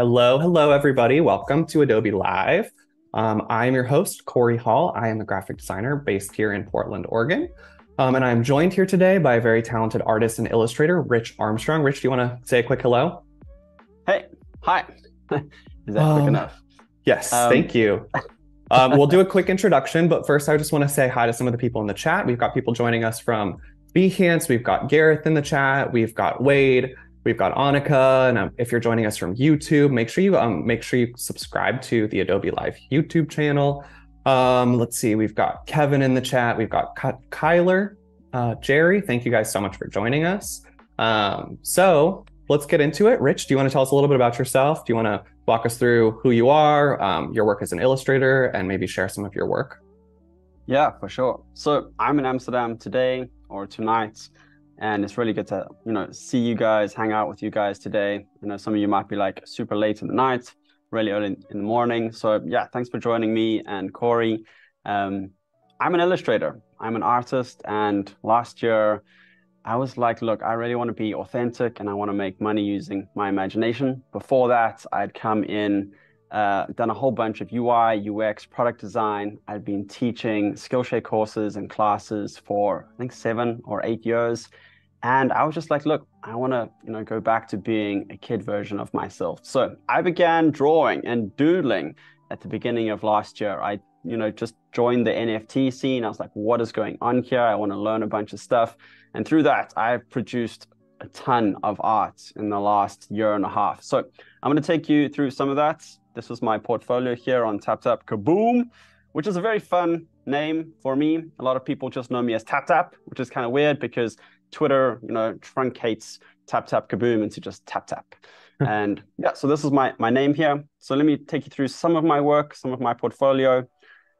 Hello, hello, everybody. Welcome to Adobe Live. Um, I am your host, Cory Hall. I am a graphic designer based here in Portland, Oregon. Um, and I'm joined here today by a very talented artist and illustrator, Rich Armstrong. Rich, do you want to say a quick hello? Hey, hi. Is that um, quick enough? Yes, um, thank you. Um, we'll do a quick introduction, but first, I just want to say hi to some of the people in the chat. We've got people joining us from Behance, we've got Gareth in the chat, we've got Wade, we've got Annika, and if you're joining us from YouTube, make sure you um, make sure you subscribe to the Adobe Live YouTube channel. Um, let's see, we've got Kevin in the chat, we've got Kyler, uh, Jerry. Thank you guys so much for joining us. Um, so let's get into it. Rich, do you want to tell us a little bit about yourself? Do you want to walk us through who you are, um, your work as an illustrator, and maybe share some of your work? Yeah, for sure. So I'm in Amsterdam today or tonight, and it's really good to you know see you guys, hang out with you guys today. You know, some of you might be like super late in the night, really early in the morning. So yeah, thanks for joining me and Cory. Um, I'm an illustrator. I'm an artist, and last year I was like, look, I really want to be authentic and I want to make money using my imagination. Before that, I'd come in, uh, done a whole bunch of UI, UX, product design. I'd been teaching Skillshare courses and classes for I think seven or eight years. And I was just like, look, I want to, you know, go back to being a kid version of myself. So I began drawing and doodling at the beginning of last year. I, you know, just joined the NFT scene. I was like, what is going on here? I want to learn a bunch of stuff. And through that, I've produced a ton of art in the last year and a half. So I'm going to take you through some of that. This was my portfolio here on TapTapKaboom, which is a very fun name for me. A lot of people just know me as Tap Tap, which is kind of weird because Twitter, you know, truncates tap tap Kaboom into just tap tap. Hmm. and yeah, so this is my, my name here. So let me take you through some of my work, some of my portfolio.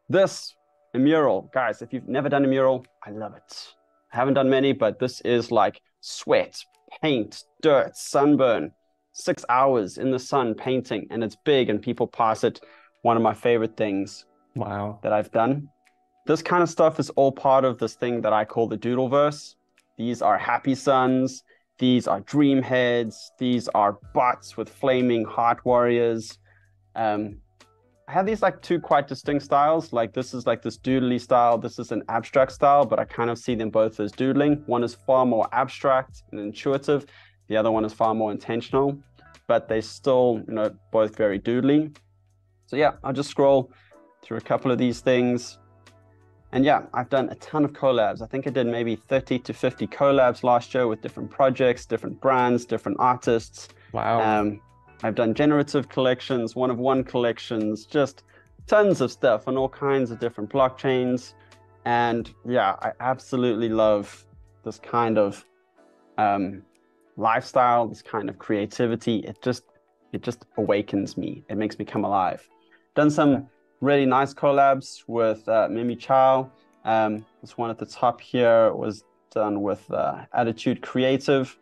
This, a mural. Guys, if you've never done a mural, I love it. I haven't done many, but this is like sweat, paint, dirt, sunburn, six hours in the sun painting, and it's big and people pass it. One of my favorite things wow. that I've done. This kind of stuff is all part of this thing that I call the Doodleverse. These are happy suns. These are dream heads. These are butts with flaming heart warriors. Um, I have these like two quite distinct styles. Like this is like this doodly style. This is an abstract style, but I kind of see them both as doodling. One is far more abstract and intuitive. The other one is far more intentional, but they still, you know, both very doodly. So yeah, I'll just scroll through a couple of these things. And yeah, I've done a ton of collabs. I think I did maybe 30 to 50 collabs last year with different projects, different brands, different artists. Wow. Um, I've done generative collections, one of one collections, just tons of stuff on all kinds of different blockchains. And yeah, I absolutely love this kind of um, lifestyle, this kind of creativity. It just it just awakens me. It makes me come alive. Done some really nice collabs with uh, Mimi Chow. Um, this one at the top here was done with uh, Attitude Creative.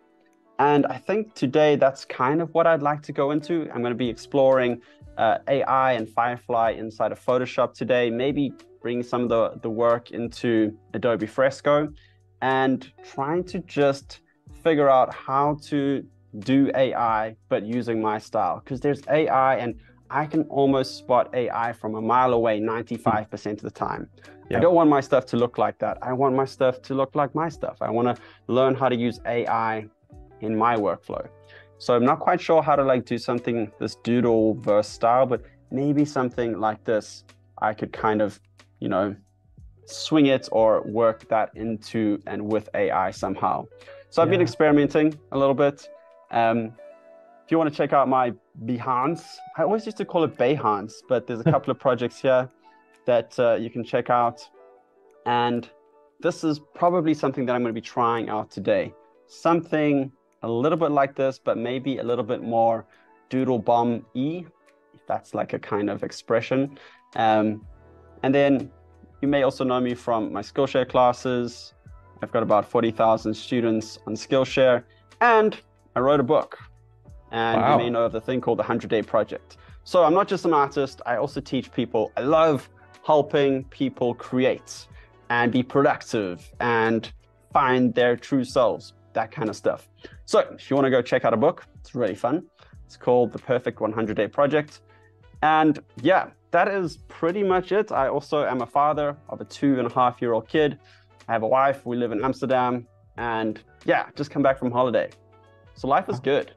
And I think today that's kind of what I'd like to go into. I'm going to be exploring uh, AI and Firefly inside of Photoshop today, maybe bring some of the, the work into Adobe Fresco and trying to just figure out how to do AI, but using my style. Because there's AI and I can almost spot AI from a mile away 95% of the time. Yep. I don't want my stuff to look like that. I want my stuff to look like my stuff. I want to learn how to use AI in my workflow. So I'm not quite sure how to like do something this doodle verse style, but maybe something like this, I could kind of, you know, swing it or work that into and with AI somehow. So I've been experimenting a little bit. Um, if you want to check out my Behance, I always used to call it Behance, but there's a couple of projects here that uh, you can check out. And this is probably something that I'm going to be trying out today. Something a little bit like this, but maybe a little bit more doodle bomb E, if that's like a kind of expression. Um, and then you may also know me from my Skillshare classes. I've got about 40,000 students on Skillshare, and I wrote a book. And wow. you may know of the thing called the 100 Day Project. So I'm not just an artist, I also teach people. I love helping people create and be productive and find their true selves, that kind of stuff. So if you want to go check out a book, it's really fun. It's called the Perfect 100 Day Project. And yeah, that is pretty much it. I also am a father of a two and a half year old kid. I have a wife. We live in Amsterdam. And yeah, just come back from holiday. So life is good.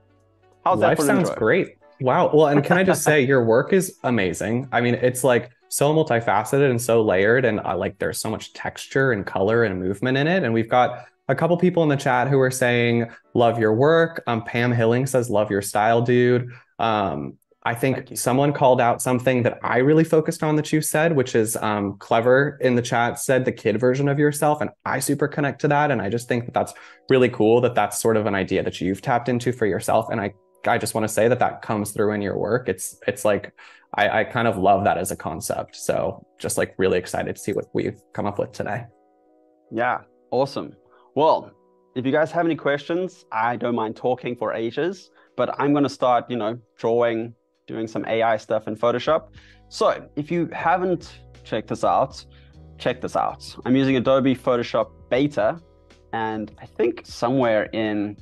How's life that? Sounds intro? great. Wow. Well, and can I just say, your work is amazing. I mean, it's like so multifaceted and so layered, and uh, like there's so much texture and color and movement in it. And we've got a couple people in the chat who are saying, "Love your work." Um, Pam Hilling says, "Love your style, dude." Um, I think someone called out something that I really focused on that you said, which is um, clever in the chat said the kid version of yourself. And I super connect to that. And I just think that that's really cool that that's sort of an idea that you've tapped into for yourself. And I, I just want to say that that comes through in your work. It's, it's like, I, I kind of love that as a concept. So just like really excited to see what we've come up with today. Yeah. Awesome. Well, if you guys have any questions, I don't mind talking for ages, but I'm going to start, you know, drawing doing some AI stuff in Photoshop. So if you haven't checked this out, check this out. I'm using Adobe Photoshop Beta, and I think somewhere in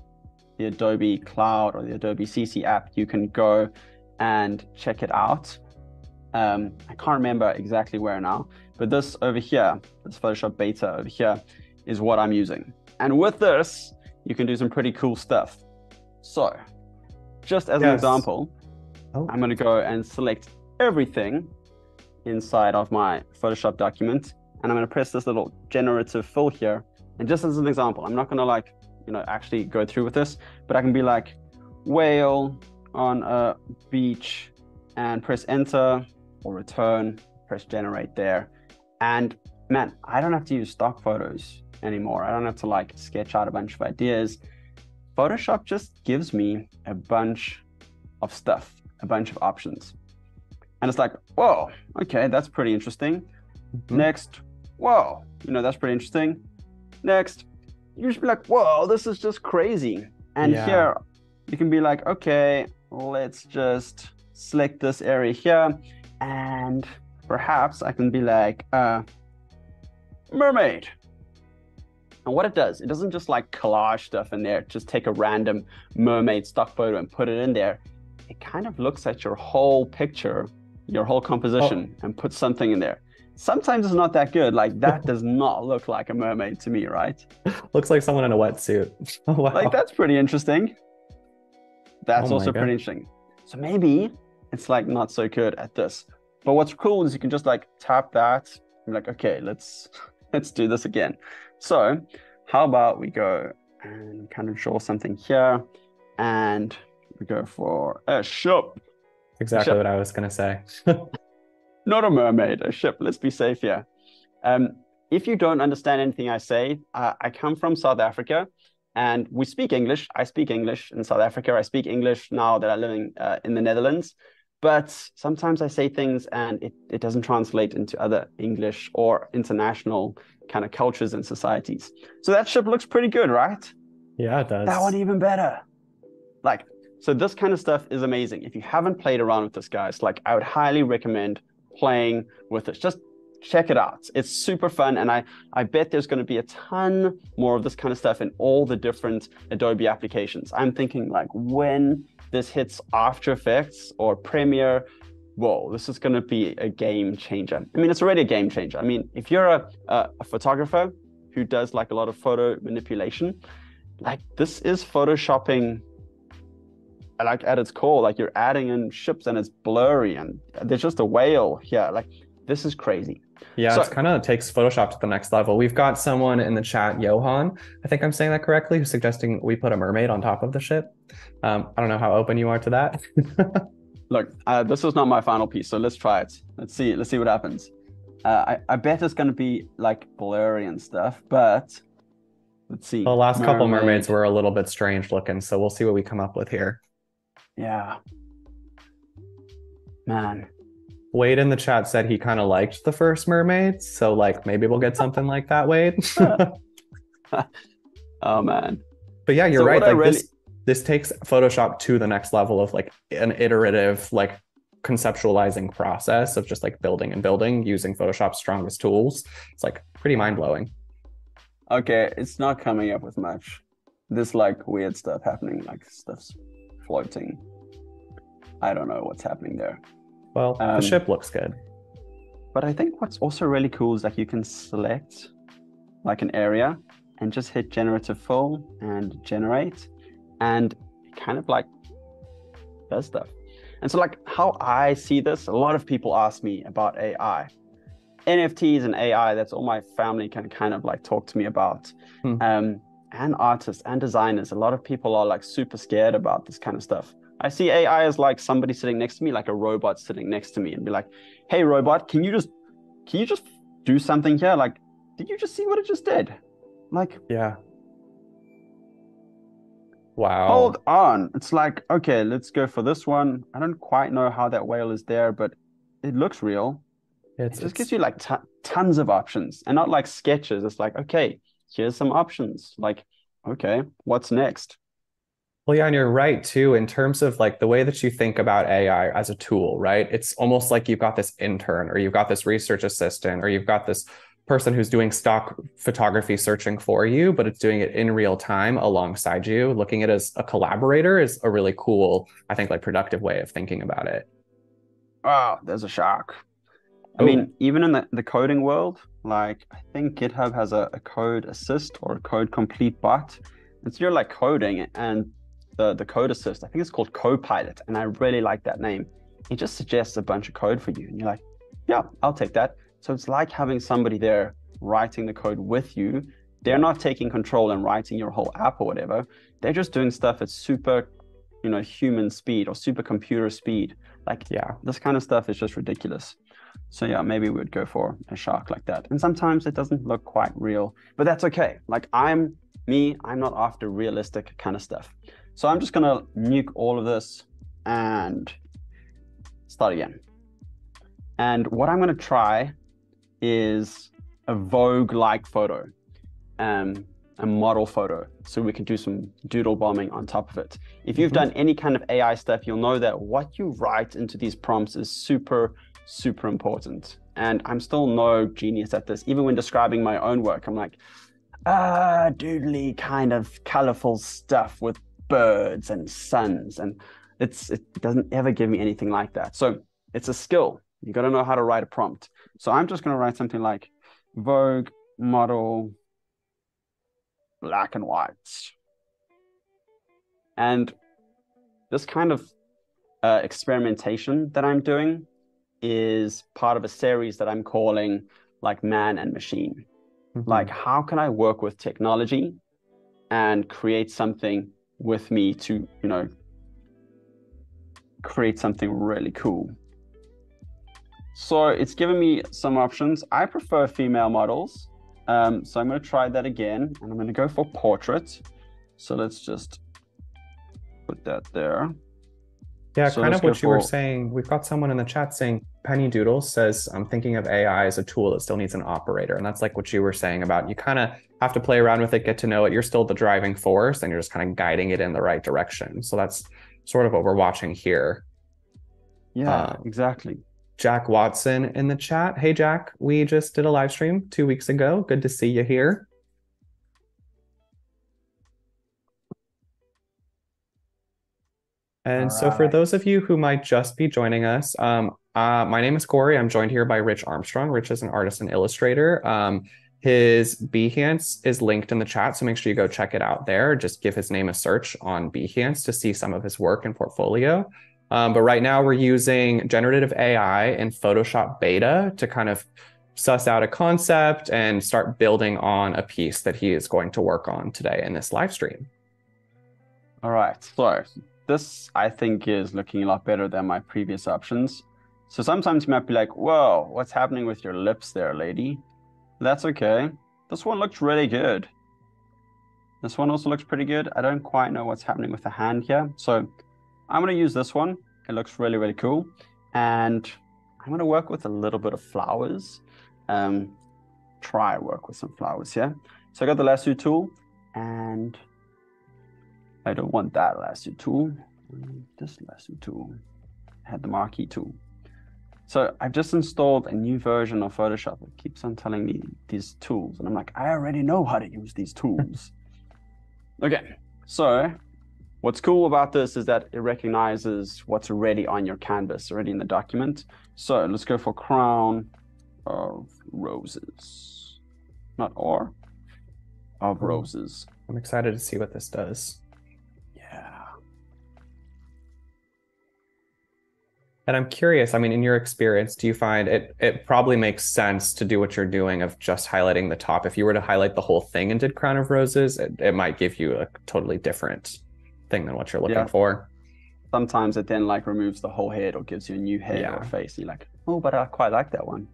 the Adobe Cloud or the Adobe CC app, you can go and check it out. Um, I can't remember exactly where now, but this over here, this Photoshop Beta over here, is what I'm using. And with this, you can do some pretty cool stuff. So, just as yes. an example, Oh. I'm going to go and select everything inside of my Photoshop document. And I'm going to press this little generative fill here. And just as an example, I'm not going to like, you know, actually go through with this, but I can be like whale on a beach and press enter or return, press generate there. And man, I don't have to use stock photos anymore. I don't have to like sketch out a bunch of ideas. Photoshop just gives me a bunch of stuff a bunch of options. And it's like, whoa, okay, that's pretty interesting. Mm-hmm. Next, whoa, you know, that's pretty interesting. Next, you should be like, whoa, this is just crazy. And yeah. here, you can be like, okay, let's just select this area here. And perhaps I can be like, uh, mermaid. And what it does, it doesn't just like collage stuff in there, just take a random mermaid stock photo and put it in there it kind of looks at your whole picture, your whole composition, oh. and puts something in there. Sometimes it's not that good. Like that does not look like a mermaid to me, right? Looks like someone in a wetsuit. Oh, wow. Like that's pretty interesting. That's oh also pretty interesting. So maybe it's like not so good at this. But what's cool is you can just like tap that and like, okay, let's let's do this again. So how about we go and kind of draw something here and we go for a ship. Exactly ship. what I was going to say. Not a mermaid, a ship. Let's be safe here. Um, if you don't understand anything I say, uh, I come from South Africa and we speak English. I speak English in South Africa. I speak English now that I'm living uh, in the Netherlands. But sometimes I say things and it, it doesn't translate into other English or international kind of cultures and societies. So that ship looks pretty good, right? Yeah, it does. That one even better. Like so this kind of stuff is amazing. If you haven't played around with this, guys, like I would highly recommend playing with it. Just check it out. It's super fun. And I, I bet there's going to be a ton more of this kind of stuff in all the different Adobe applications. I'm thinking like when this hits After Effects or Premiere, whoa, this is going to be a game changer. I mean, it's already a game changer. I mean, if you're a, a, a photographer who does like a lot of photo manipulation, like this is photoshopping like at its core, like you're adding in ships and it's blurry and there's just a whale here. Like this is crazy. Yeah, so, it kind of takes Photoshop to the next level. We've got someone in the chat, Johan, I think I'm saying that correctly, who's suggesting we put a mermaid on top of the ship. Um, I don't know how open you are to that. Look, uh, this is not my final piece, so let's try it. Let's see. Let's see what happens. Uh, I, I bet it's going to be like blurry and stuff, but let's see. The last mermaid. couple mermaids were a little bit strange looking, so we'll see what we come up with here. Yeah. Man. Wade in the chat said he kind of liked the first mermaid. so like maybe we'll get something like that, Wade. oh man. But yeah, you're so right. Like really... this this takes Photoshop to the next level of like an iterative like conceptualizing process of just like building and building using Photoshop's strongest tools. It's like pretty mind blowing. Okay, it's not coming up with much. This like weird stuff happening, like stuff's floating. I don't know what's happening there. Well, Um, the ship looks good. But I think what's also really cool is like you can select like an area and just hit generative fill and generate and kind of like does stuff. And so like how I see this, a lot of people ask me about AI. NFTs and AI, that's all my family can kind of like talk to me about. Hmm. Um, and artists and designers, a lot of people are like super scared about this kind of stuff. I see AI as like somebody sitting next to me, like a robot sitting next to me, and be like, "Hey, robot, can you just, can you just do something here? Like, did you just see what it just did? Like, Yeah. Wow. hold on. It's like, okay, let's go for this one. I don't quite know how that whale is there, but it looks real. it's, It just it's- gives you like t- tons of options, and not like sketches. It's like, okay, here's some options. Like, okay, what's next? Well, yeah, and you're right too, in terms of like the way that you think about AI as a tool, right? It's almost like you've got this intern or you've got this research assistant or you've got this person who's doing stock photography searching for you, but it's doing it in real time alongside you. Looking at it as a collaborator is a really cool, I think, like productive way of thinking about it. Oh, there's a shark. I Oh. mean, even in the, the coding world, like I think GitHub has a, a code assist or a code complete bot. And so you're like coding and the, the code assist, I think it's called Copilot. And I really like that name. It just suggests a bunch of code for you. And you're like, yeah, I'll take that. So it's like having somebody there writing the code with you. They're not taking control and writing your whole app or whatever. They're just doing stuff at super, you know, human speed or super computer speed. Like Yeah. this kind of stuff is just ridiculous. So yeah, maybe we would go for a shark like that. And sometimes it doesn't look quite real, but that's okay. Like I'm me, I'm not after realistic kind of stuff. So I'm just gonna nuke all of this and start again. And what I'm gonna try is a Vogue-like photo, um, a model photo, so we can do some doodle bombing on top of it. If you've Mhm. done any kind of AI stuff, you'll know that what you write into these prompts is super, super important. And I'm still no genius at this. Even when describing my own work, I'm like, ah, doodly kind of colorful stuff with birds and suns. And it's it doesn't ever give me anything like that. So it's a skill. You got to know how to write a prompt. So I'm just going to write something like Vogue model black and white. And this kind of uh, experimentation that I'm doing is part of a series that I'm calling like man and machine. Mhm. Like, how can I work with technology and create something with me to, you know, create something really cool? So it's given me some options. I prefer female models. Um, so I'm going to try that again and I'm going to go for portrait. So let's just put that there. Yeah, So kind of what you were saying. We've got someone in the chat saying Penny Doodles says, I'm thinking of AI as a tool that still needs an operator. And that's like what you were saying about you kind of have to play around with it, get to know it. You're still the driving force and you're just kind of guiding it in the right direction. So that's sort of what we're watching here. Yeah, Uh, exactly. Jack Watson in the chat. Hey, Jack, we just did a live stream two weeks ago. Good to see you here. And so, for those of you who might just be joining us, um, uh, my name is Cory. I'm joined here by Rich Armstrong. Rich is an artist and illustrator. Um, his Behance is linked in the chat, so make sure you go check it out there. Just give his name a search on Behance to see some of his work and portfolio. Um, but right now, we're using generative AI in Photoshop Beta to kind of suss out a concept and start building on a piece that he is going to work on today in this live stream. All right. So this I think is looking a lot better than my previous options. So sometimes you might be like, whoa, what's happening with your lips there, lady? That's okay. This one looks really good. This one also looks pretty good. I don't quite know what's happening with the hand here. So I'm going to use this one. It looks really, really cool. And I'm going to work with a little bit of flowers. Um, try work with some flowers here. So I got the lasso tool and I don't want that lasso tool. This lasso tool I had the marquee tool. So I've just installed a new version of Photoshop. It keeps on telling me these tools, and I'm like, I already know how to use these tools. okay, so what's cool about this is that it recognizes what's already on your canvas, already in the document. So let's go for crown of roses, not or, of hmm. roses. I'm excited to see what this does. And I'm curious, I mean, in your experience, do you find it it probably makes sense to do what you're doing of just highlighting the top? If you were to highlight the whole thing and did Crown of Roses, it, it might give you a totally different thing than what you're looking Yeah. for. Sometimes it then like removes the whole head or gives you a new head or face. And you're like, oh, but I quite like that one.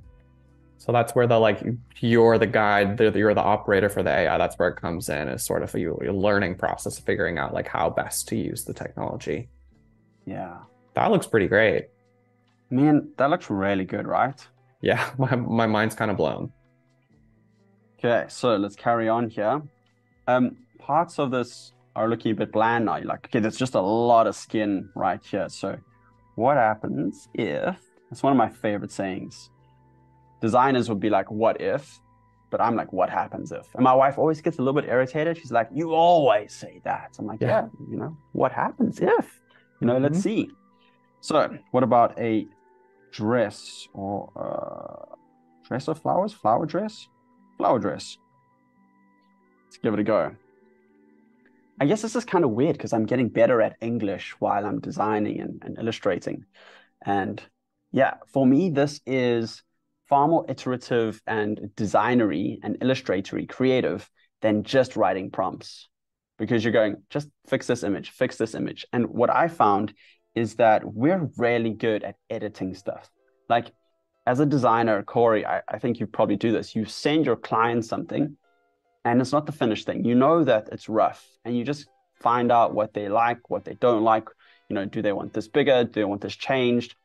So that's where the like you're the guide, the, you're the operator for the AI. That's where it comes in as sort of a, your learning process of figuring out like how best to use the technology. Yeah. That looks pretty great. Man, that looks really good, right? Yeah, my, my mind's kind of blown. Okay, so let's carry on here. Um, parts of this are looking a bit bland now. You're like, okay, there's just a lot of skin right here. So, what happens if? It's one of my favorite sayings. Designers would be like, "What if?" But I'm like, "What happens if?" And my wife always gets a little bit irritated. She's like, "You always say that." I'm like, Yeah. "Yeah, you know, what happens if?" You know, let's Mhm. see. So, what about a dress or uh, dress of flowers? Flower dress? Flower dress. Let's give it a go. I guess this is kind of weird because I'm getting better at English while I'm designing and, and illustrating. And yeah, for me, this is far more iterative and designery and illustratory, creative than just writing prompts. Because you're going, just fix this image, fix this image. And what I found is that we're really good at editing stuff. Like as a designer, Cory, I, I think you probably do this. You send your client something and it's not the finished thing. You know that it's rough and you just find out what they like, what they don't like. You know, do they want this bigger? Do they want this changed?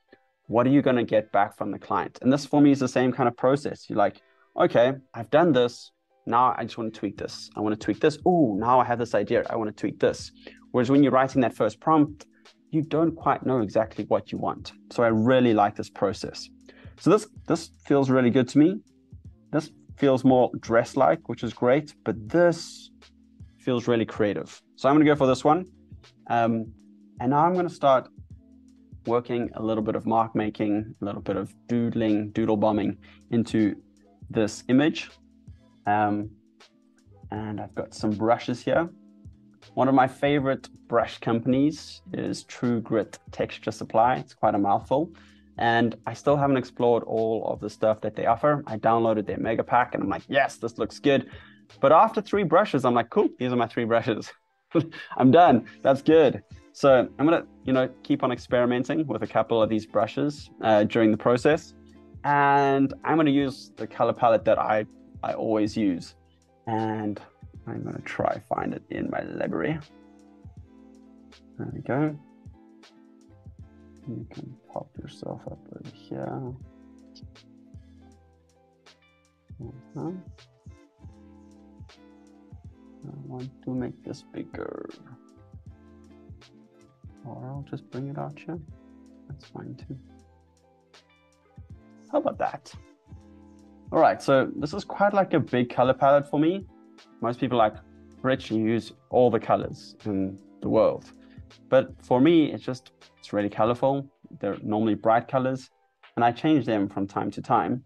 What are you going to get back from the client? And this for me is the same kind of process. You're like, okay, I've done this. Now I just want to tweak this. I want to tweak this. Oh, now I have this idea. I want to tweak this. Whereas when you're writing that first prompt, you don't quite know exactly what you want. So I really like this process. So this this feels really good to me. This feels more dress-like, which is great, but this feels really creative. So I'm going to go for this one. Um, and now I'm going to start working a little bit of mark making, a little bit of doodling, doodle bombing into this image. Um, and I've got some brushes here. One of my favorite brush companies is True Grit Texture Supply. It's quite a mouthful. And I still haven't explored all of the stuff that they offer. I downloaded their mega pack and I'm like, yes, this looks good. But after three brushes, I'm like, cool, these are my three brushes. I'm done. That's good. So I'm gonna, you know, keep on experimenting with a couple of these brushes uh, during the process, and I'm gonna use the color palette that I I always use, and I'm gonna try find it in my library. There we go. You can pop yourself up over here. Uh-huh. I want to make this bigger. Or I'll just bring it out here. That's fine too. How about that? All right, so this is quite like a big color palette for me. Most people like, Rich, use all the colors in the world. But for me, it's just, it's really colorful. They're normally bright colors, and I change them from time to time.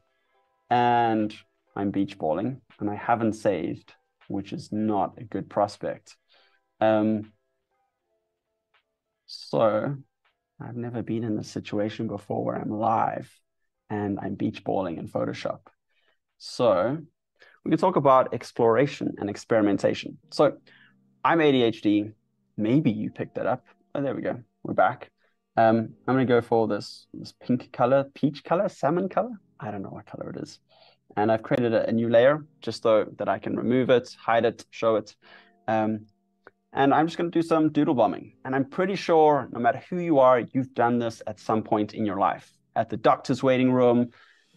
And I'm beach balling, and I haven't saved, which is not a good prospect. Um, so I've never been in this situation before where I'm live and I'm beach balling in Photoshop. So we can talk about exploration and experimentation. So I'm ADHD. Maybe you picked that up. Oh, there we go. We're back. Um, I'm going to go for this, this pink color, peach color, salmon color. I don't know what color it is. And I've created a, a new layer just so that I can remove it, hide it, show it. Um, and I'm just going to do some doodle bombing. And I'm pretty sure no matter who you are, you've done this at some point in your life. At the doctor's waiting room,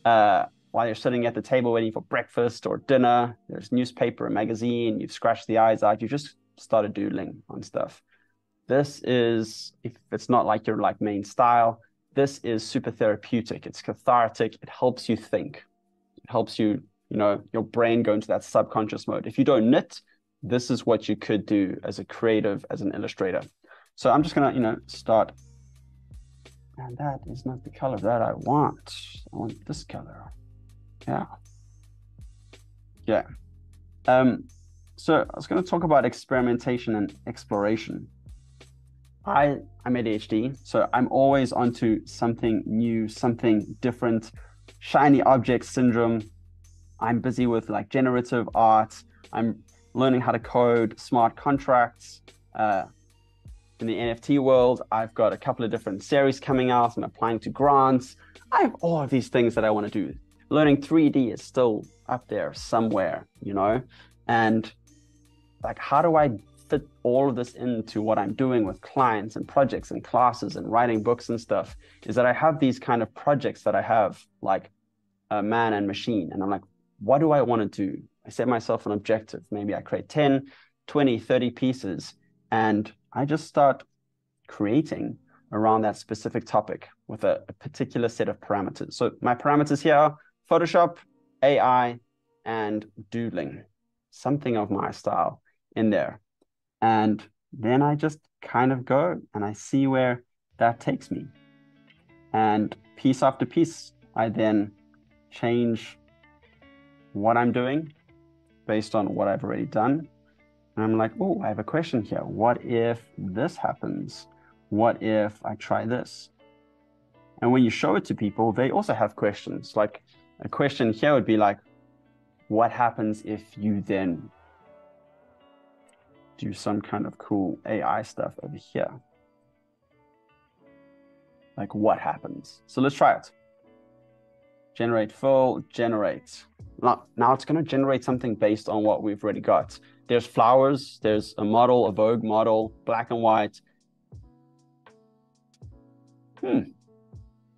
uh, while you're sitting at the table waiting for breakfast or dinner, there's newspaper or magazine, you've scratched the eyes out, you just started doodling on stuff. This is, if it's not like your like main style, this is super therapeutic. It's cathartic. It helps you think. It helps you, you know, your brain go into that subconscious mode. If you don't knit, this is what you could do as a creative, as an illustrator. So I'm just gonna, you know, start. And that is not the color that I want. I want this color. Yeah. Yeah. Um, so I was going to talk about experimentation and exploration. I I'm ADHD, so I'm always onto something new, something different. Shiny object syndrome. I'm busy with like generative art. I'm learning how to code smart contracts. Uh, in the NFT world, I've got a couple of different series coming out. I'm applying to grants. I have all of these things that I want to do. Learning 3D is still up there somewhere, you know? And like, how do I fit all of this into what I'm doing with clients and projects and classes and writing books and stuff? Is that I have these kind of projects that I have, like a man and machine. And I'm like, what do I want to do? I set myself an objective. Maybe I create 10, 20, 30 pieces, and I just start creating around that specific topic with a, a particular set of parameters. So my parameters here are Photoshop, AI, and doodling, something of my style in there. And then I just kind of go and I see where that takes me. And piece after piece, I then change what I'm doing based on what I've already done. And I'm like, oh, I have a question here. What if this happens? What if I try this? And when you show it to people, they also have questions. Like a question here would be like, what happens if you then do some kind of cool AI stuff over here? Like what happens? So let's try it. Generative fill, generate. Now, it's going to generate something based on what we've already got. There's flowers, there's a model, a Vogue model, black and white. Hmm.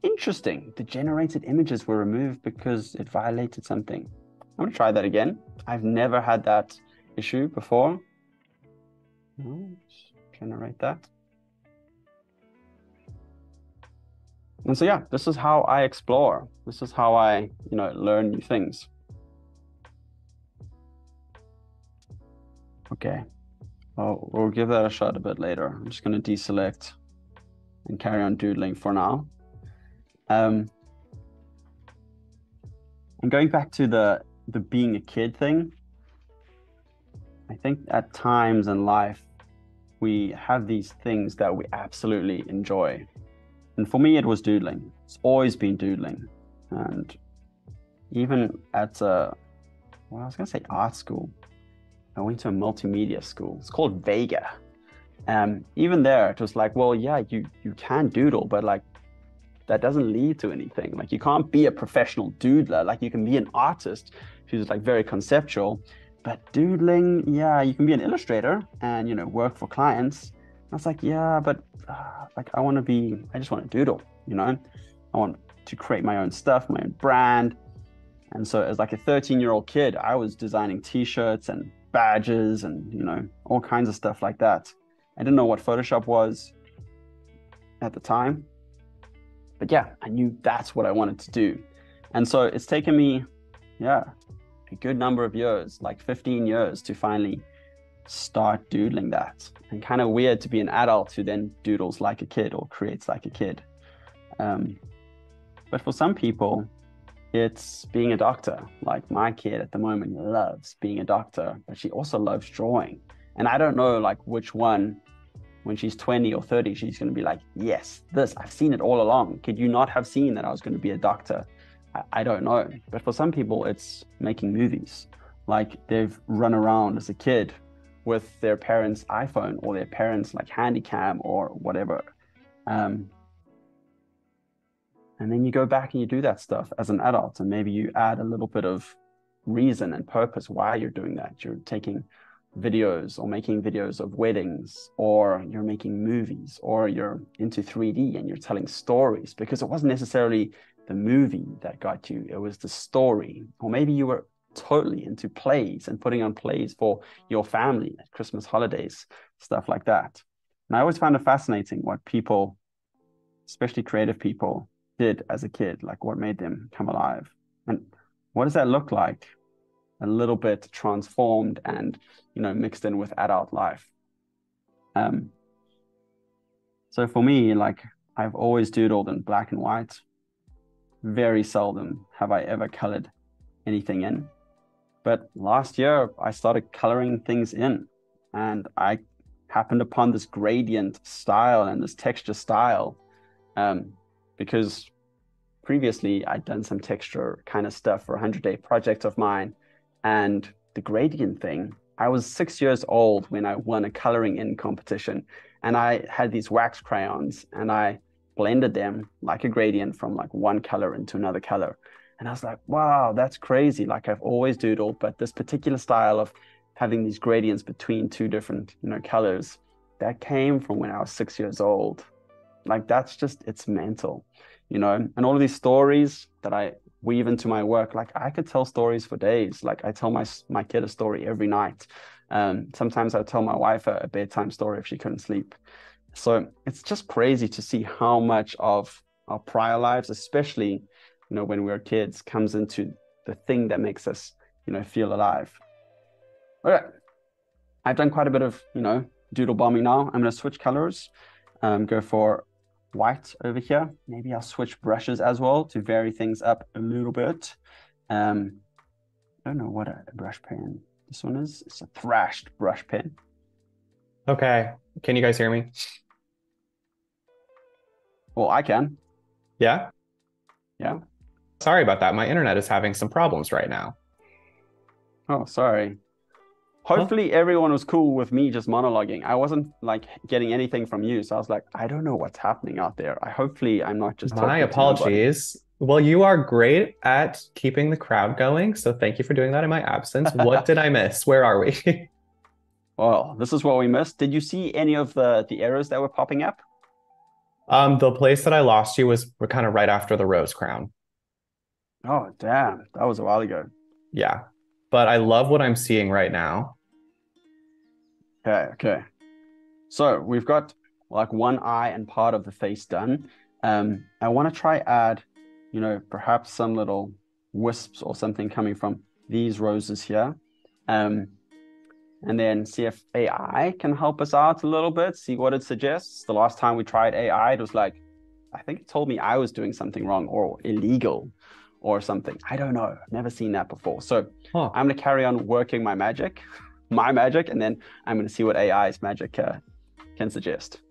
Interesting. The generated images were removed because it violated something. I'm to try that again. I've never had that issue before. generate that. And so yeah, this is how I explore. This is how I, you know, learn new things. Okay. Well, we'll give that a shot a bit later. I'm just going to deselect and carry on doodling for now. Um, and going back to the the being a kid thing, I think at times in life we have these things that we absolutely enjoy. And for me, it was doodling. It's always been doodling. And even at, a, well, I was to say art school, I went to a multimedia school. It's called Vega. Um, even there, it was like, well, yeah, you you can doodle, but like that doesn't lead to anything. Like you can't be a professional doodler. Like you can be an artist who's like very conceptual, but doodling, yeah, you can be an illustrator and you know work for clients. I was like, yeah, but uh, like I want to be, I just want to doodle, you know, I want to create my own stuff, my own brand. And so as like a 13 year old kid, I was designing t-shirts and badges and you know all kinds of stuff like that. I didn't know what Photoshop was at the time, but yeah, I knew that's what I wanted to do. And so it's taken me, yeah, a good number of years, like 15 years, to finally start doodling that. And kind of weird to be an adult who then doodles like a kid or creates like a kid. Um, but for some people, it's being a doctor. Like my kid at the moment loves being a doctor, but she also loves drawing. And I don't know like which one when she's 20 or 30 she's going to be like, "Yes, this I've seen it all along. Could you not have seen that I was going to be a doctor?" I, I don't know. But for some people it's making movies. Like they've run around as a kid with their parents' iPhone or their parents' like handycam or whatever. Um, and then you go back and you do that stuff as an adult, and maybe you add a little bit of reason and purpose why you're doing that. You're taking videos or making videos of weddings, or you're making movies, or you're into 3D and you're telling stories because it wasn't necessarily the movie that got you, it was the story. Or maybe you were totally into plays and putting on plays for your family at Christmas holidays, stuff like that. And I always found it fascinating what people, especially creative people, did as a kid, like what made them come alive. And what does that look like? A little bit transformed and, you know, mixed in with adult life. Um, So for me, like I've always doodled in black and white. Very seldom have I ever colored anything in. But last year, I started coloring things in, and I happened upon this gradient style and this texture style um, because previously I'd done some texture kind of stuff for a 100 day project of mine. And the gradient thing, I was six years old when I won a coloring in competition. And I had these wax crayons and I blended them like a gradient from like one color into another color. And I was like, wow, that's crazy. Like I've always doodled, but this particular style of having these gradients between two different, you know, colors, that came from when I was six years old. Like that's just it's mental, you know. And all of these stories that I weave into my work, like I could tell stories for days. Like I tell my my kid a story every night. Um, sometimes I tell my wife a, a bedtime story if she couldn't sleep. So it's just crazy to see how much of our prior lives, especially you know when we we're kids, comes into the thing that makes us you know feel alive. All right, I've done quite a bit of you know doodle bombing now. I'm going to switch colors, um, go for white over here. Maybe I'll switch brushes as well to vary things up a little bit. Um, I don't know what a brush pen this one is. It's a thrashed brush pen. Okay. Can you guys hear me? Well, I can. Yeah? Yeah. Sorry about that. My internet is having some problems right now. Oh, sorry. Hopefully, huh? everyone was cool with me just monologuing. I wasn't like getting anything from you. So I was like, I don't know what's happening out there. I hopefully I'm not just. My apologies. Well, you are great at keeping the crowd going. So thank you for doing that in my absence. What did I miss? Where are we? well, this is what we missed. Did you see any of the the errors that were popping up? Um, the place that I lost you was kind of right after the rose crown. Oh, damn. That was a while ago. Yeah. But I love what I'm seeing right now. Okay, okay. So we've got like one eye and part of the face done. Um, I want to try add, you know, perhaps some little wisps or something coming from these roses here. Um, and then see if AI can help us out a little bit, see what it suggests. The last time we tried AI, it was like, I think it told me I was doing something wrong or illegal or something. I don't know. I've never seen that before. So huh. I'm going to carry on working my magic, my magic, and then I'm going to see what AI's magic uh, can suggest.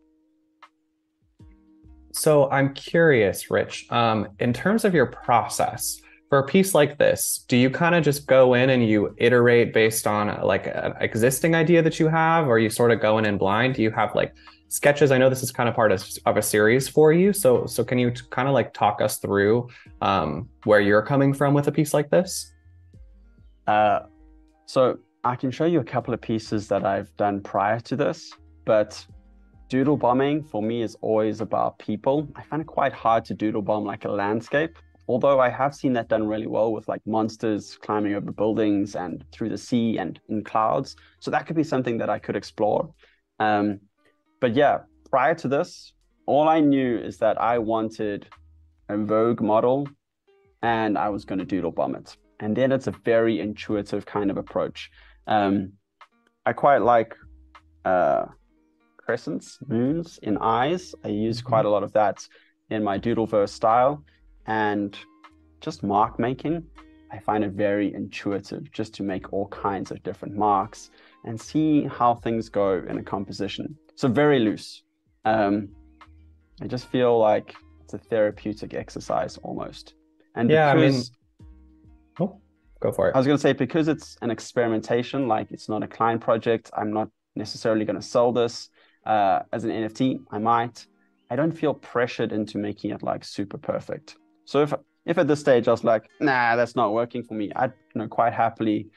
So I'm curious, Rich, um, in terms of your process, for a piece like this, do you kind of just go in and you iterate based on like an existing idea that you have, or you sort of go in in blind? Do you have like sketches? I know this is kind of part of, of a series for you, so so can you kind of like talk us through um, where you're coming from with a piece like this? Uh, so I can show you a couple of pieces that I've done prior to this, but doodle bombing for me is always about people. I find it quite hard to doodle bomb like a landscape although I have seen that done really well with like monsters climbing over buildings and through the sea and in clouds. So that could be something that I could explore. Um, but yeah, prior to this, all I knew is that I wanted a Vogue model and I was going to doodle bomb it. And then it's a very intuitive kind of approach. Um, I quite like uh, crescents, moons in eyes. I use quite a lot of that in my Doodleverse style. And just mark making i find it very intuitive just to make all kinds of different marks and see how things go in a composition. So very loose. Um, i just feel like it's a therapeutic exercise almost. And yeah because, i mean go for it i was going to say because it's an experimentation like it's not a client project i'm not necessarily going to sell this uh, as an nft i might i don't feel pressured into making it like super perfect so if if at this stage I was like, nah, that's not working for me, I'd you know quite happily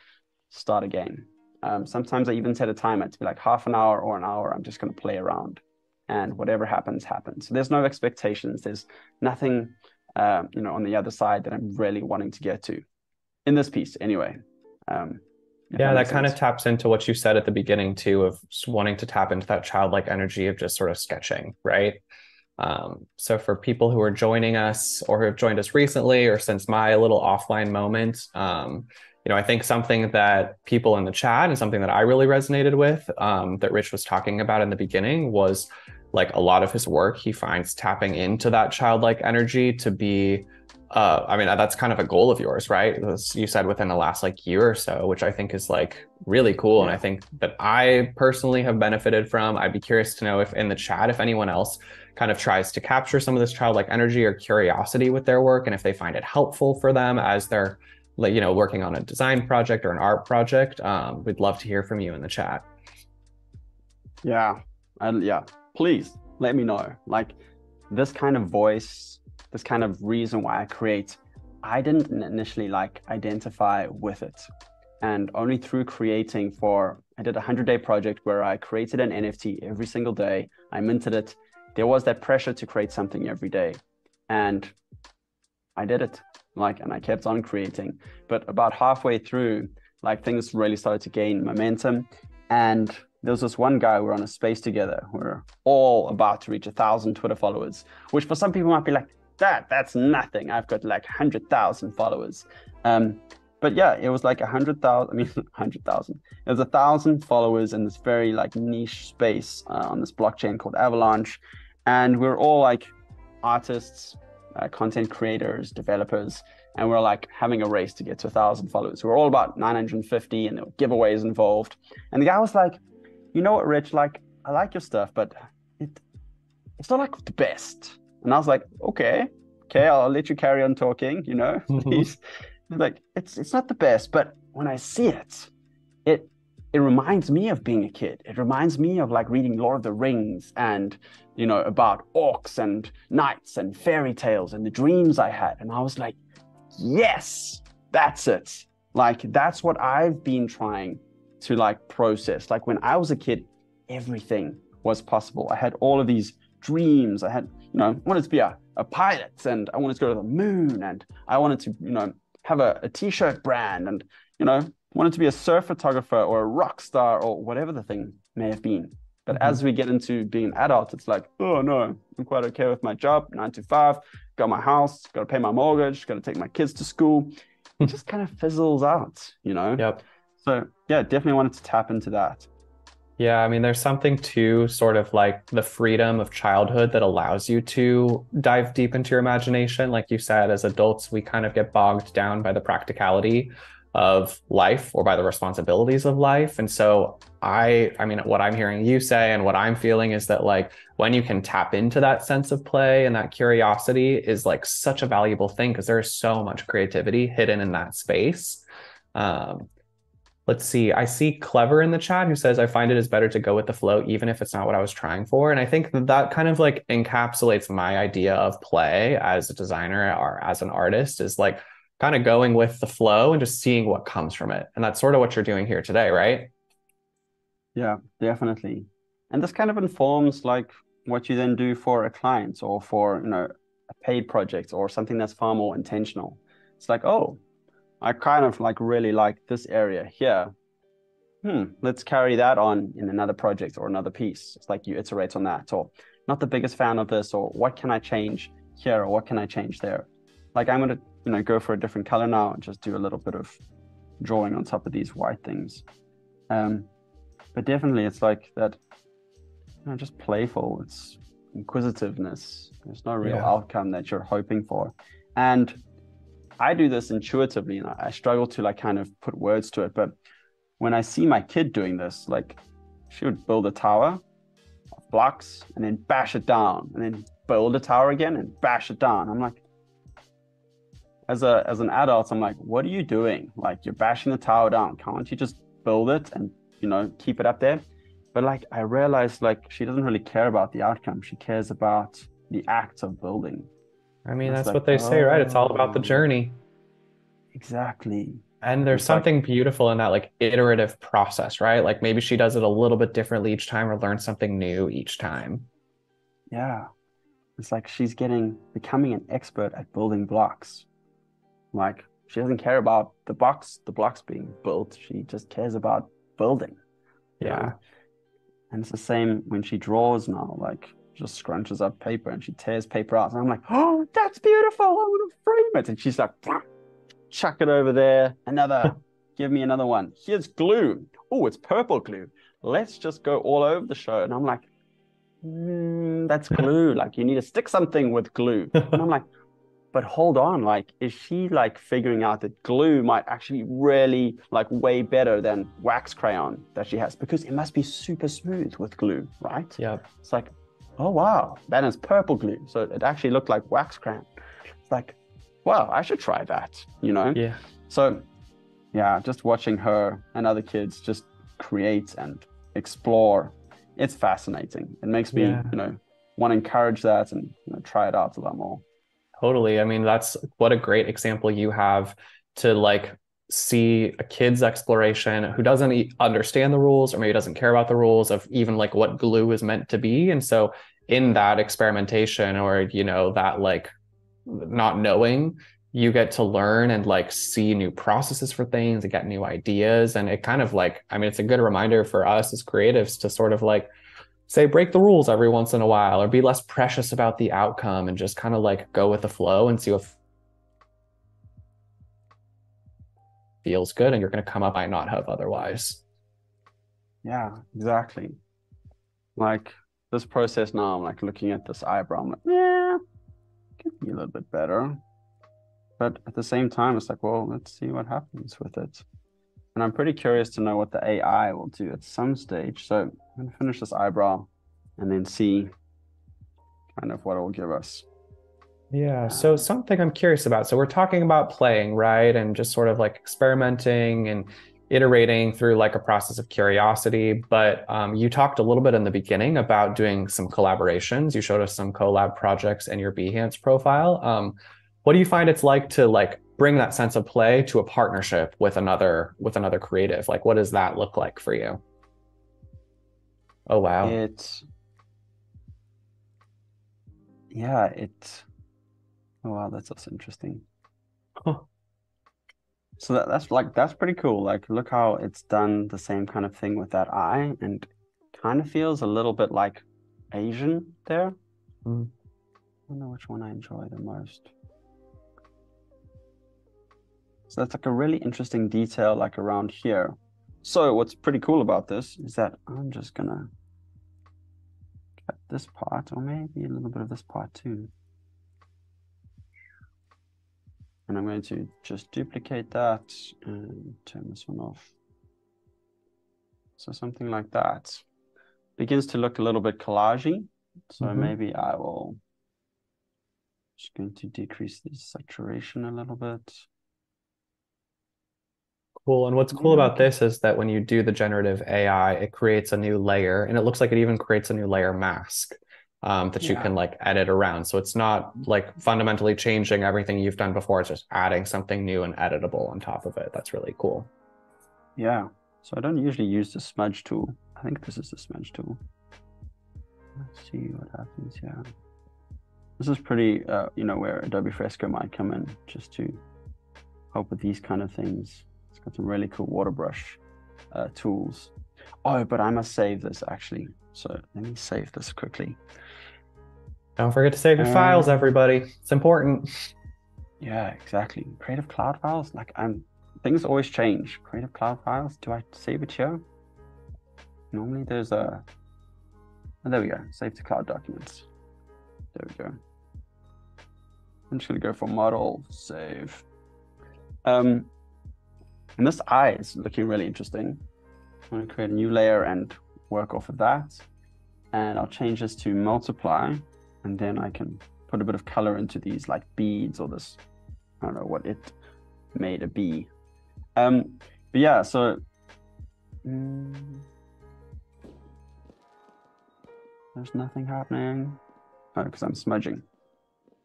start again. Um, sometimes I even set a timer to be like half an hour or an hour. I'm just going to play around, and whatever happens, happens. So there's no expectations. There's nothing, uh, you know, on the other side that I'm really wanting to get to, in this piece anyway. Um, yeah, that, that kind of taps into what you said at the beginning too, of wanting to tap into that childlike energy of just sort of sketching, right? Um, so for people who are joining us or who have joined us recently or since my little offline moment, um, you know, I think something that people in the chat and something that I really resonated with um, that Rich was talking about in the beginning was like a lot of his work, he finds tapping into that childlike energy to be uh, I mean, that's kind of a goal of yours, right? You said within the last like year or so, which I think is like really cool. And I think that I personally have benefited from. I'd be curious to know if in the chat, if anyone else kind of tries to capture some of this childlike energy or curiosity with their work, and if they find it helpful for them as they're, like, you know, working on a design project or an art project. Um, we'd love to hear from you in the chat. Yeah, and yeah, please let me know. Like this kind of voice this kind of reason why I create, I didn't initially like identify with it. And only through creating for, I did a 100 day project where I created an NFT every single day. I minted it. There was that pressure to create something every day. And I did it. Like, and I kept on creating. But about halfway through, like things really started to gain momentum. And there was this one guy, we are on a space together. We we're all about to reach a thousand Twitter followers, which for some people might be like, that that's nothing. I've got like 100000 followers. Um, but yeah it was like 100000 i mean 100000 it was a thousand followers in this very like niche space uh, on this blockchain called avalanche. And we're all like artists uh, content creators developers and we're like having a race to get to a thousand followers. We're all about 950 and there were giveaways involved. And the guy was like you know what rich like i like your stuff but it it's not like the best and I was like, okay, okay, I'll let you carry on talking, you know, mm-hmm. please. like, it's it's not the best, but when I see it, it it reminds me of being a kid. It reminds me of like reading Lord of the Rings and, you know, about orcs and knights and fairy tales and the dreams I had. And I was like, yes, that's it. Like, that's what I've been trying to like process. Like, when I was a kid, everything was possible. I had all of these dreams. I had you know, wanted to be a, a pilot and I wanted to go to the moon and I wanted to, you know, have a a t-shirt brand and, you know, wanted to be a surf photographer or a rock star or whatever the thing may have been. But mm-hmm. as we get into being an adult, it's like, oh no, I'm quite okay with my job, nine to five, got my house, got to pay my mortgage, got to take my kids to school. It just kind of fizzles out, you know? Yep. So yeah, definitely wanted to tap into that. Yeah, I mean, there's something to sort of like the freedom of childhood that allows you to dive deep into your imagination. Like you said, as adults, we kind of get bogged down by the practicality of life or by the responsibilities of life. And so I I mean what I'm hearing you say and what I'm feeling is that like when you can tap into that sense of play and that curiosity is like such a valuable thing because there is so much creativity hidden in that space. Um, let's see i see clever in the chat who says i find it is better to go with the flow even if it's not what i was trying for. And i think that, that kind of like encapsulates my idea of play as a designer or as an artist is like kind of going with the flow and just seeing what comes from it. And that's sort of what you're doing here today right? Yeah definitely. And this kind of informs like what you then do for a client or for you know a paid project or something that's far more intentional. It's like oh I kind of like really like this area here. Hmm, let's carry that on in another project or another piece. It's like you iterate on that, or not the biggest fan of this, or what can I change here, or what can I change there? Like I'm gonna, you know, go for a different color now and just do a little bit of drawing on top of these white things. Um, but definitely, it's like that, you know, just playful. It's inquisitiveness. There's no real yeah. outcome that you're hoping for, and I do this intuitively and I struggle to like kind of put words to it. But when I see my kid doing this, like she would build a tower of blocks and then bash it down and then build a tower again and bash it down. I'm like, as a as an adult, I'm like, what are you doing? Like you're bashing the tower down. Can't you just build it and you know keep it up there? But like I realized like she doesn't really care about the outcome. She cares about the act of building. I mean, that's like, what they say, right? It's all about the oh. journey. Exactly. And there's it's something like, beautiful in that like iterative process, right? Like maybe she does it a little bit differently each time or learns something new each time. Yeah. It's like she's getting becoming an expert at building blocks. Like she doesn't care about the box, the blocks being built. She just cares about building. Yeah. Know? And it's the same when she draws now. Like just scrunches up paper and she tears paper out. And I'm like, oh, that's beautiful. I want to frame it. And she's like, chuck it over there. Another, give me another one. Here's glue. Oh, it's purple glue. Let's just go all over the show. And I'm like, mm, that's glue. like you need to stick something with glue. And I'm like, but hold on, like, is she like figuring out that glue might actually really like way better than wax crayon that she has because it must be super smooth with glue, right? Yeah. It's like, oh wow, that is purple glue. So it actually looked like wax crayon. It's like, wow, I should try that, you know? Yeah. So yeah, just watching her and other kids just create and explore, it's fascinating. It makes me, Yeah. you know, want to encourage that and you know, try it out a lot more. Totally. I mean, that's what a great example you have to like see a kid's exploration who doesn't understand the rules or maybe doesn't care about the rules of even like what glue is meant to be. And so in that experimentation or, you know, that like not knowing, you get to learn and like see new processes for things and get new ideas. And it kind of like, I mean, it's a good reminder for us as creatives to sort of like say break the rules every once in a while or be less precious about the outcome and just kind of like go with the flow and see what feels good and you're going to come up i not have otherwise Yeah, exactly. Like this process now, I'm like looking at this eyebrow, I'm like, yeah, could be a little bit better. But at the same time, it's like, well, let's see what happens with it. And I'm pretty curious to know what the AI will do at some stage. So I'm gonna finish this eyebrow and then see kind of what it will give us. yeah so something i'm curious about so we're talking about playing right and just sort of like experimenting and iterating through like a process of curiosity. But um, you talked a little bit in the beginning about doing some collaborations. You showed us some collab projects in your behance profile. Um, what do you find it's like to like bring that sense of play to a partnership with another with another creative? Like what does that look like for you? Oh wow. It's yeah, it's oh wow, that's also interesting. Huh. So that, that's like that's pretty cool. Like look how it's done the same kind of thing with that eye and kind of feels a little bit like Asian there. Mm. I don't know which one I enjoy the most. So that's like a really interesting detail like around here. So what's pretty cool about this is that I'm just gonna cut this part or maybe a little bit of this part too. And I'm going to just duplicate that and turn this one off. So something like that. Begins to look a little bit collagey. So Mhm. maybe I will just going to decrease the saturation a little bit. Cool. And what's cool about this is that when you do the generative AI, it creates a new layer and it looks like it even creates a new layer mask um, that you Yeah. can like edit around. So it's not like fundamentally changing everything you've done before. It's just adding something new and editable on top of it. That's really cool. Yeah. So I don't usually use the smudge tool. I think this is the smudge tool. Let's see what happens here. This is pretty, uh, you know, where Adobe Fresco might come in just to help with these kind of things. It's got some really cool water brush uh, tools. Oh, but I must save this actually. So let me save this quickly. Don't forget to save your files, Um, everybody. It's important. Yeah, exactly. Creative Cloud files, like I'm things always change. Creative Cloud files, do I save it here? Normally there's a oh, there we go. Save to cloud documents. There we go. I'm just gonna go for model save. Um and this eye is looking really interesting. I'm gonna create a new layer and work off of that. And I'll change this to multiply, and then I can put a bit of color into these like beads or this I don't know what it made a bee. Um, but yeah, so mm, there's nothing happening. Oh, because I'm smudging.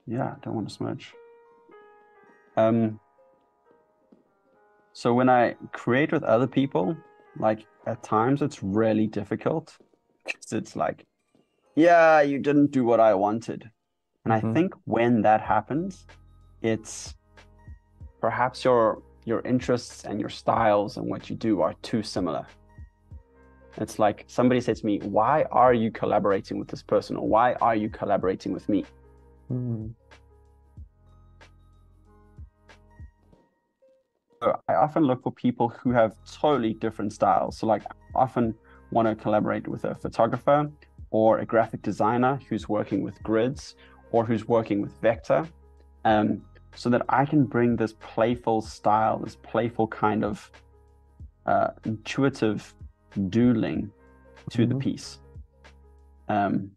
Yeah, I don't want to smudge. Um, so when I create with other people, like at times it's really difficult because it's like, yeah, you didn't do what I wanted. And I Mhm. think when that happens, it's perhaps your your interests and your styles and what you do are too similar. It's like somebody said to me, "Why are you collaborating with this person?" or "Why are you collaborating with me?" So I often look for people who have totally different styles. So like I often want to collaborate with a photographer or a graphic designer who's working with grids or who's working with vector, um, so that I can bring this playful style, this playful kind of uh, intuitive doodling to mm-hmm. the piece. Um,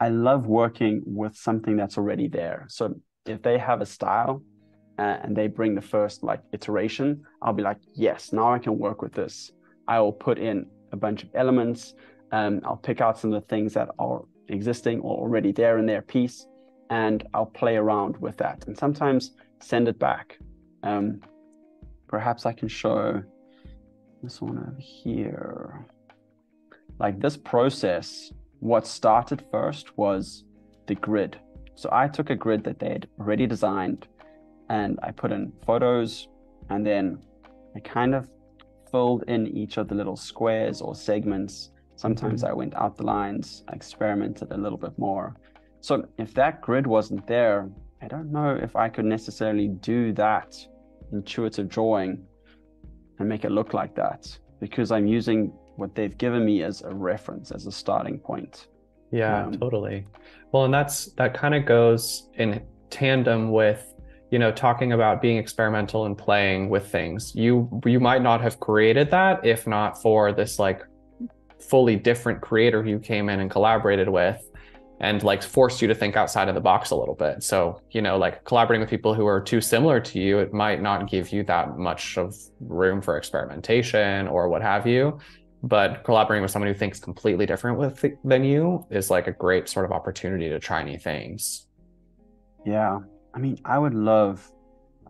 I love working with something that's already there. So if they have a style uh, and they bring the first like iteration, I'll be like, yes, now I can work with this. I will put in a bunch of elements. Um, I'll pick out some of the things that are existing or already there in their piece, and I'll play around with that. And sometimes send it back. Um, perhaps I can show this one over here. Like this process, what started first was the grid. So I took a grid that they had already designed and I put in photos and then I kind of filled in each of the little squares or segments. Sometimes mm-hmm. I went out the lines, I experimented a little bit more. So if that grid wasn't there, I don't know if I could necessarily do that intuitive drawing and make it look like that because I'm using what they've given me as a reference, as a starting point. Yeah, um, totally. Well, and that's that kind of goes in tandem with you know talking about being experimental and playing with things you you might not have created that if not for this like fully different creator who came in and collaborated with and like forced you to think outside of the box a little bit. So you know like collaborating with people who are too similar to you it might not give you that much of room for experimentation or what have you. But collaborating with someone who thinks completely different with than you is like a great sort of opportunity to try new things. Yeah. I mean, I would love,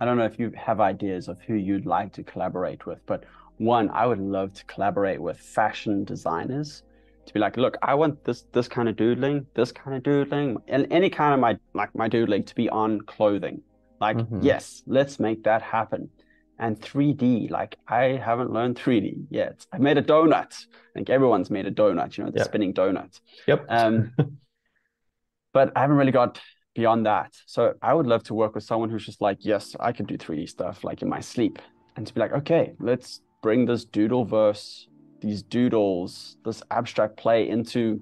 I don't know if you have ideas of who you'd like to collaborate with, but one, I would love to collaborate with fashion designers to be like, look, I want this this kind of doodling, this kind of doodling, and any kind of my like my doodling to be on clothing. Like, mm-hmm. yes, let's make that happen. And 3D, like I haven't learned 3D yet. I made a donut. I think everyone's made a donut, you know, the yep. spinning donut. Yep. Um, but I haven't really got beyond that. So I would love to work with someone who's just like, yes, I can do 3D stuff like in my sleep. And to be like, okay, let's bring this doodle verse, these doodles, this abstract play into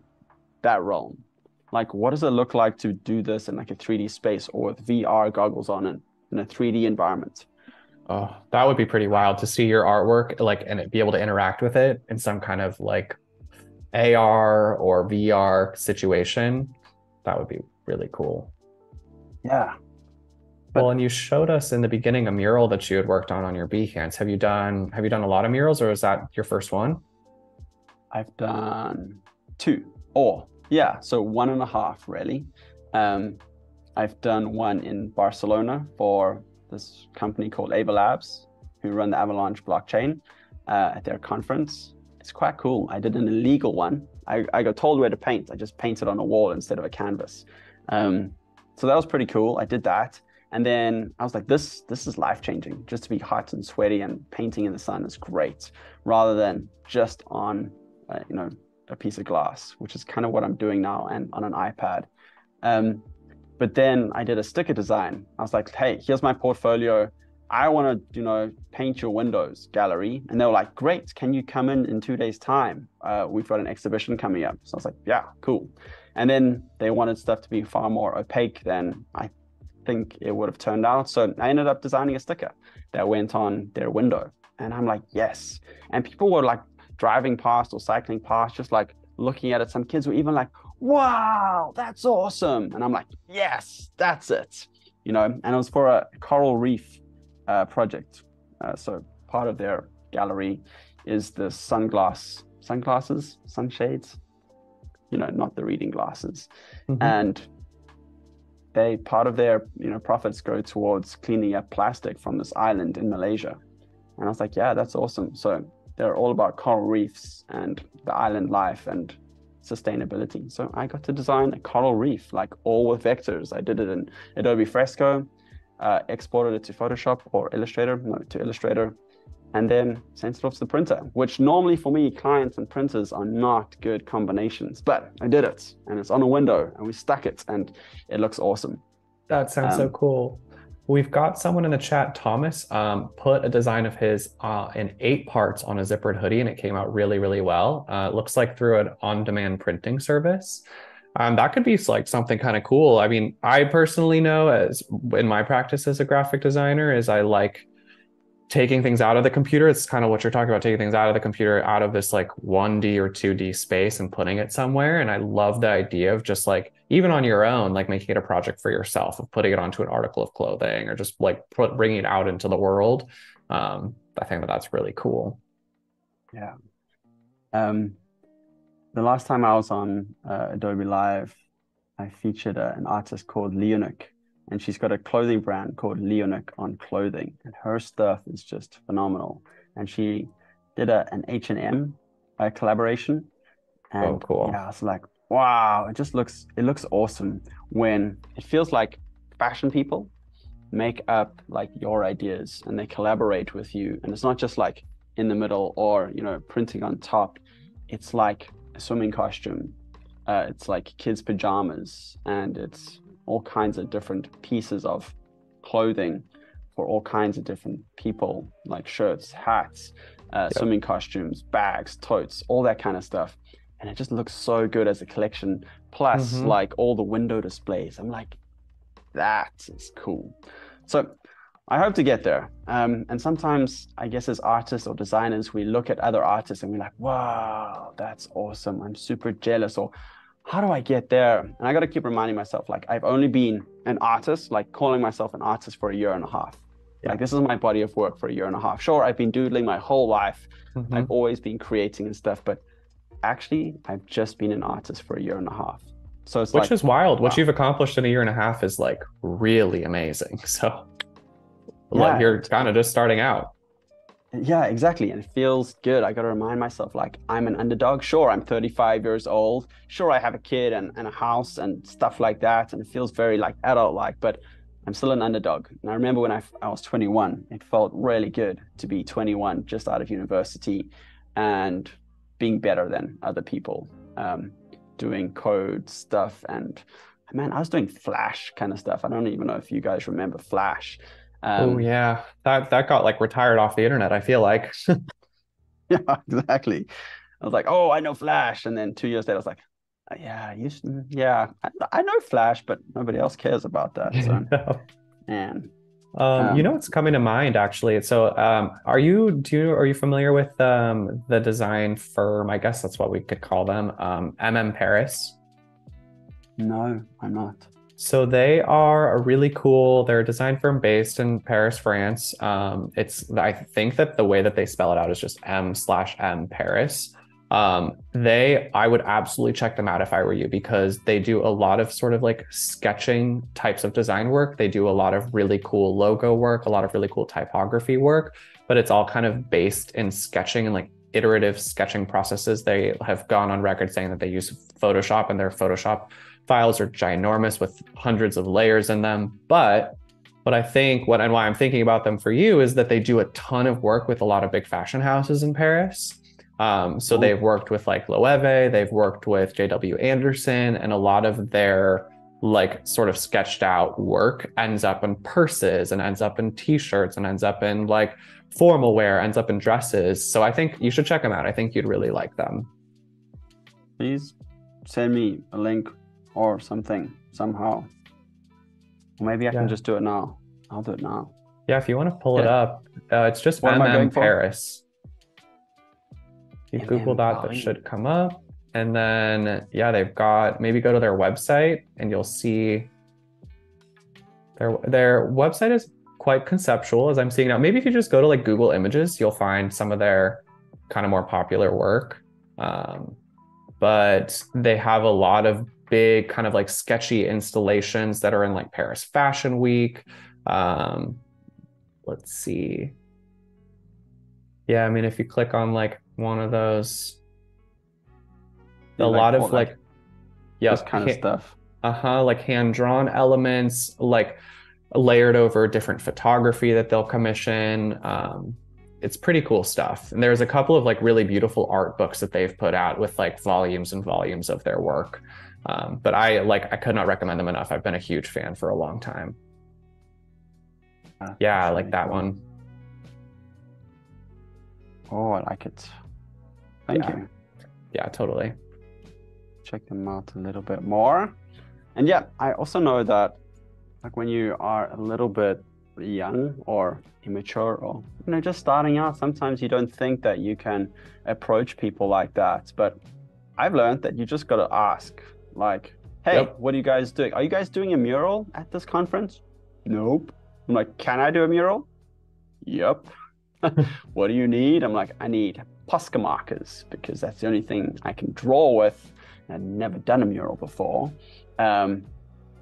that realm. Like, what does it look like to do this in like a 3D space or with VR goggles on it in a 3D environment? Oh, that would be pretty wild to see your artwork, like, and be able to interact with it in some kind of like AR or VR situation. That would be really cool. Yeah. But, well, and you showed us in the beginning a mural that you had worked on on your Behance. Have you done Have you done a lot of murals, or is that your first one? I've done two, or yeah, so one and a half really. Um, I've done one in Barcelona for this company called Ava Labs, who run the Avalanche blockchain uh, at their conference. It's quite cool. I did an illegal one. I, I got told where to paint. I just painted on a wall instead of a canvas. Um, so that was pretty cool. I did that. And then I was like, this this is life changing. Just to be hot and sweaty and painting in the sun is great, rather than just on, uh, you know, a piece of glass, which is kind of what I'm doing now and on an iPad. Um, but then I did a sticker design. I was like, hey, here's my portfolio. I want to, you know, paint your windows gallery. And they were like, great. Can you come in in two days time? Uh, we've got an exhibition coming up. So I was like, yeah, cool. And then they wanted stuff to be far more opaque than I think it would have turned out. So I ended up designing a sticker that went on their window. And I'm like, yes. And people were like driving past or cycling past, just like looking at it. Some kids were even like, wow, that's awesome. And I'm like, yes, that's it. You know, and it was for a coral reef uh, project. Uh, so part of their gallery is the sunglass, sunglasses, sunshades you know, not the reading glasses. Mm-hmm. And they part of their you know profits go towards cleaning up plastic from this island in Malaysia. And I was like, yeah, that's awesome. So they're all about coral reefs and the island life and sustainability. So I got to design a coral reef, like all with vectors. I did it in Adobe Fresco, uh, exported it to Photoshop or Illustrator, no, to Illustrator, and then sent it off to the printer, which normally for me, clients and printers are not good combinations, but I did it and it's on a window and we stuck it and it looks awesome. That sounds um, so cool. We've got someone in the chat, Thomas, um, put a design of his uh, in eight parts on a zippered hoodie, and it came out really, really well. Uh, it looks like through an on-demand printing service. Um, that could be like something kind of cool. I mean, I personally know as in my practice as a graphic designer is I like taking things out of the computer. It's kind of what you're talking about, taking things out of the computer, out of this like 1D or 2D space and putting it somewhere. And I love the idea of just like, even on your own, like making it a project for yourself, of putting it onto an article of clothing or just like put, bringing it out into the world. Um, I think that that's really cool. Yeah. Um, the last time I was on uh, Adobe Live, I featured uh, an artist called Leonic and she's got a clothing brand called Leonic on clothing, and her stuff is just phenomenal. And she did a, an H and M uh, collaboration, and oh, cool. yeah, it's like wow, it just looks it looks awesome when it feels like fashion people make up like your ideas and they collaborate with you, and it's not just like in the middle or you know printing on top. It's like a swimming costume. Uh, it's like kids' pajamas, and it's all kinds of different pieces of clothing for all kinds of different people, like shirts, hats, uh, yep. swimming costumes, bags, totes, all that kind of stuff. And it just looks so good as a collection. Plus, mm-hmm. like all the window displays. I'm like, that is cool. So I hope to get there. Um, and sometimes, I guess, as artists or designers, we look at other artists and we're like, wow, that's awesome. I'm super jealous. Or how do I get there? And I got to keep reminding myself, like, I've only been an artist, like calling myself an artist for a year and a half. Yeah. Like, this is my body of work for a year and a half. Sure, I've been doodling my whole life. Mm-hmm. I've always been creating and stuff, but actually, I've just been an artist for a year and a half. So it's which like, is wild. Wow. What you've accomplished in a year and a half is like really amazing. So, yeah. like, you're kind of just starting out yeah exactly and it feels good i gotta remind myself like i'm an underdog sure i'm 35 years old sure i have a kid and, and a house and stuff like that and it feels very like adult like but i'm still an underdog and i remember when I, I was 21 it felt really good to be 21 just out of university and being better than other people um, doing code stuff and man i was doing flash kind of stuff i don't even know if you guys remember flash um, oh yeah, that that got like retired off the internet. I feel like. yeah, exactly. I was like, oh, I know Flash, and then two years later, I was like, uh, yeah, you, yeah, I, I, know Flash, but nobody else cares about that. So, and um, um, you know what's coming to mind actually? So, um, are you do you, are you familiar with um, the design firm? I guess that's what we could call them. Um, MM Paris. No, I'm not. So they are a really cool. They're a design firm based in Paris, France. Um, it's I think that the way that they spell it out is just M slash M Paris. Um, they I would absolutely check them out if I were you because they do a lot of sort of like sketching types of design work. They do a lot of really cool logo work, a lot of really cool typography work, but it's all kind of based in sketching and like iterative sketching processes. They have gone on record saying that they use Photoshop and their Photoshop files are ginormous with hundreds of layers in them. But what I think, what and why I'm thinking about them for you is that they do a ton of work with a lot of big fashion houses in Paris. Um, so they've worked with like Loewe, they've worked with JW Anderson, and a lot of their like sort of sketched out work ends up in purses and ends up in t-shirts and ends up in like formal wear, ends up in dresses. So I think you should check them out. I think you'd really like them. Please send me a link or something somehow. Or maybe I yeah. can just do it now. I'll do it now. Yeah, if you want to pull yeah. it up, uh, it's just what MM Paris. If you MM Google that, that should come up. And then, yeah, they've got maybe go to their website and you'll see their their website is quite conceptual as I'm seeing now. Maybe if you just go to like Google Images, you'll find some of their kind of more popular work. Um, but they have a lot of big kind of like sketchy installations that are in like Paris Fashion Week. Um, let's see. Yeah, I mean, if you click on like one of those, a like, lot of like, yeah, this kind of stuff. Uh huh. Like hand drawn elements, like layered over different photography that they'll commission. Um, it's pretty cool stuff. And there's a couple of like really beautiful art books that they've put out with like volumes and volumes of their work. Um, but I like I could not recommend them enough. I've been a huge fan for a long time. Yeah, I like that one. Oh, I like it. Thank Yeah. you. Yeah, totally. check them out a little bit more. And yeah, I also know that like when you are a little bit young or immature or you know just starting out, sometimes you don't think that you can approach people like that. But I've learned that you just got to ask like, "Hey, Yep. what are you guys doing? Are you guys doing a mural at this conference?" Nope. I'm like, "Can I do a mural?" Yep. what do you need? I'm like, I need Posca markers because that's the only thing I can draw with. I'd never done a mural before. Um,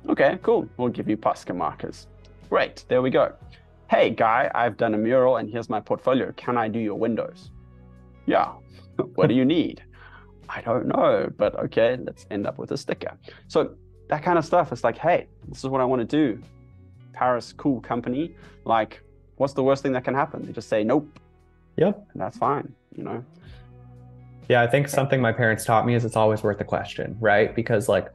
okay, cool. We'll give you Posca markers. Great. There we go. Hey, guy, I've done a mural and here's my portfolio. Can I do your windows? Yeah. what do you need? I don't know, but okay, let's end up with a sticker. So that kind of stuff. It's like, hey, this is what I want to do. Paris, cool company. Like, what's the worst thing that can happen? They just say nope, Yep. and that's fine. You know. Yeah, I think something my parents taught me is it's always worth a question, right? Because like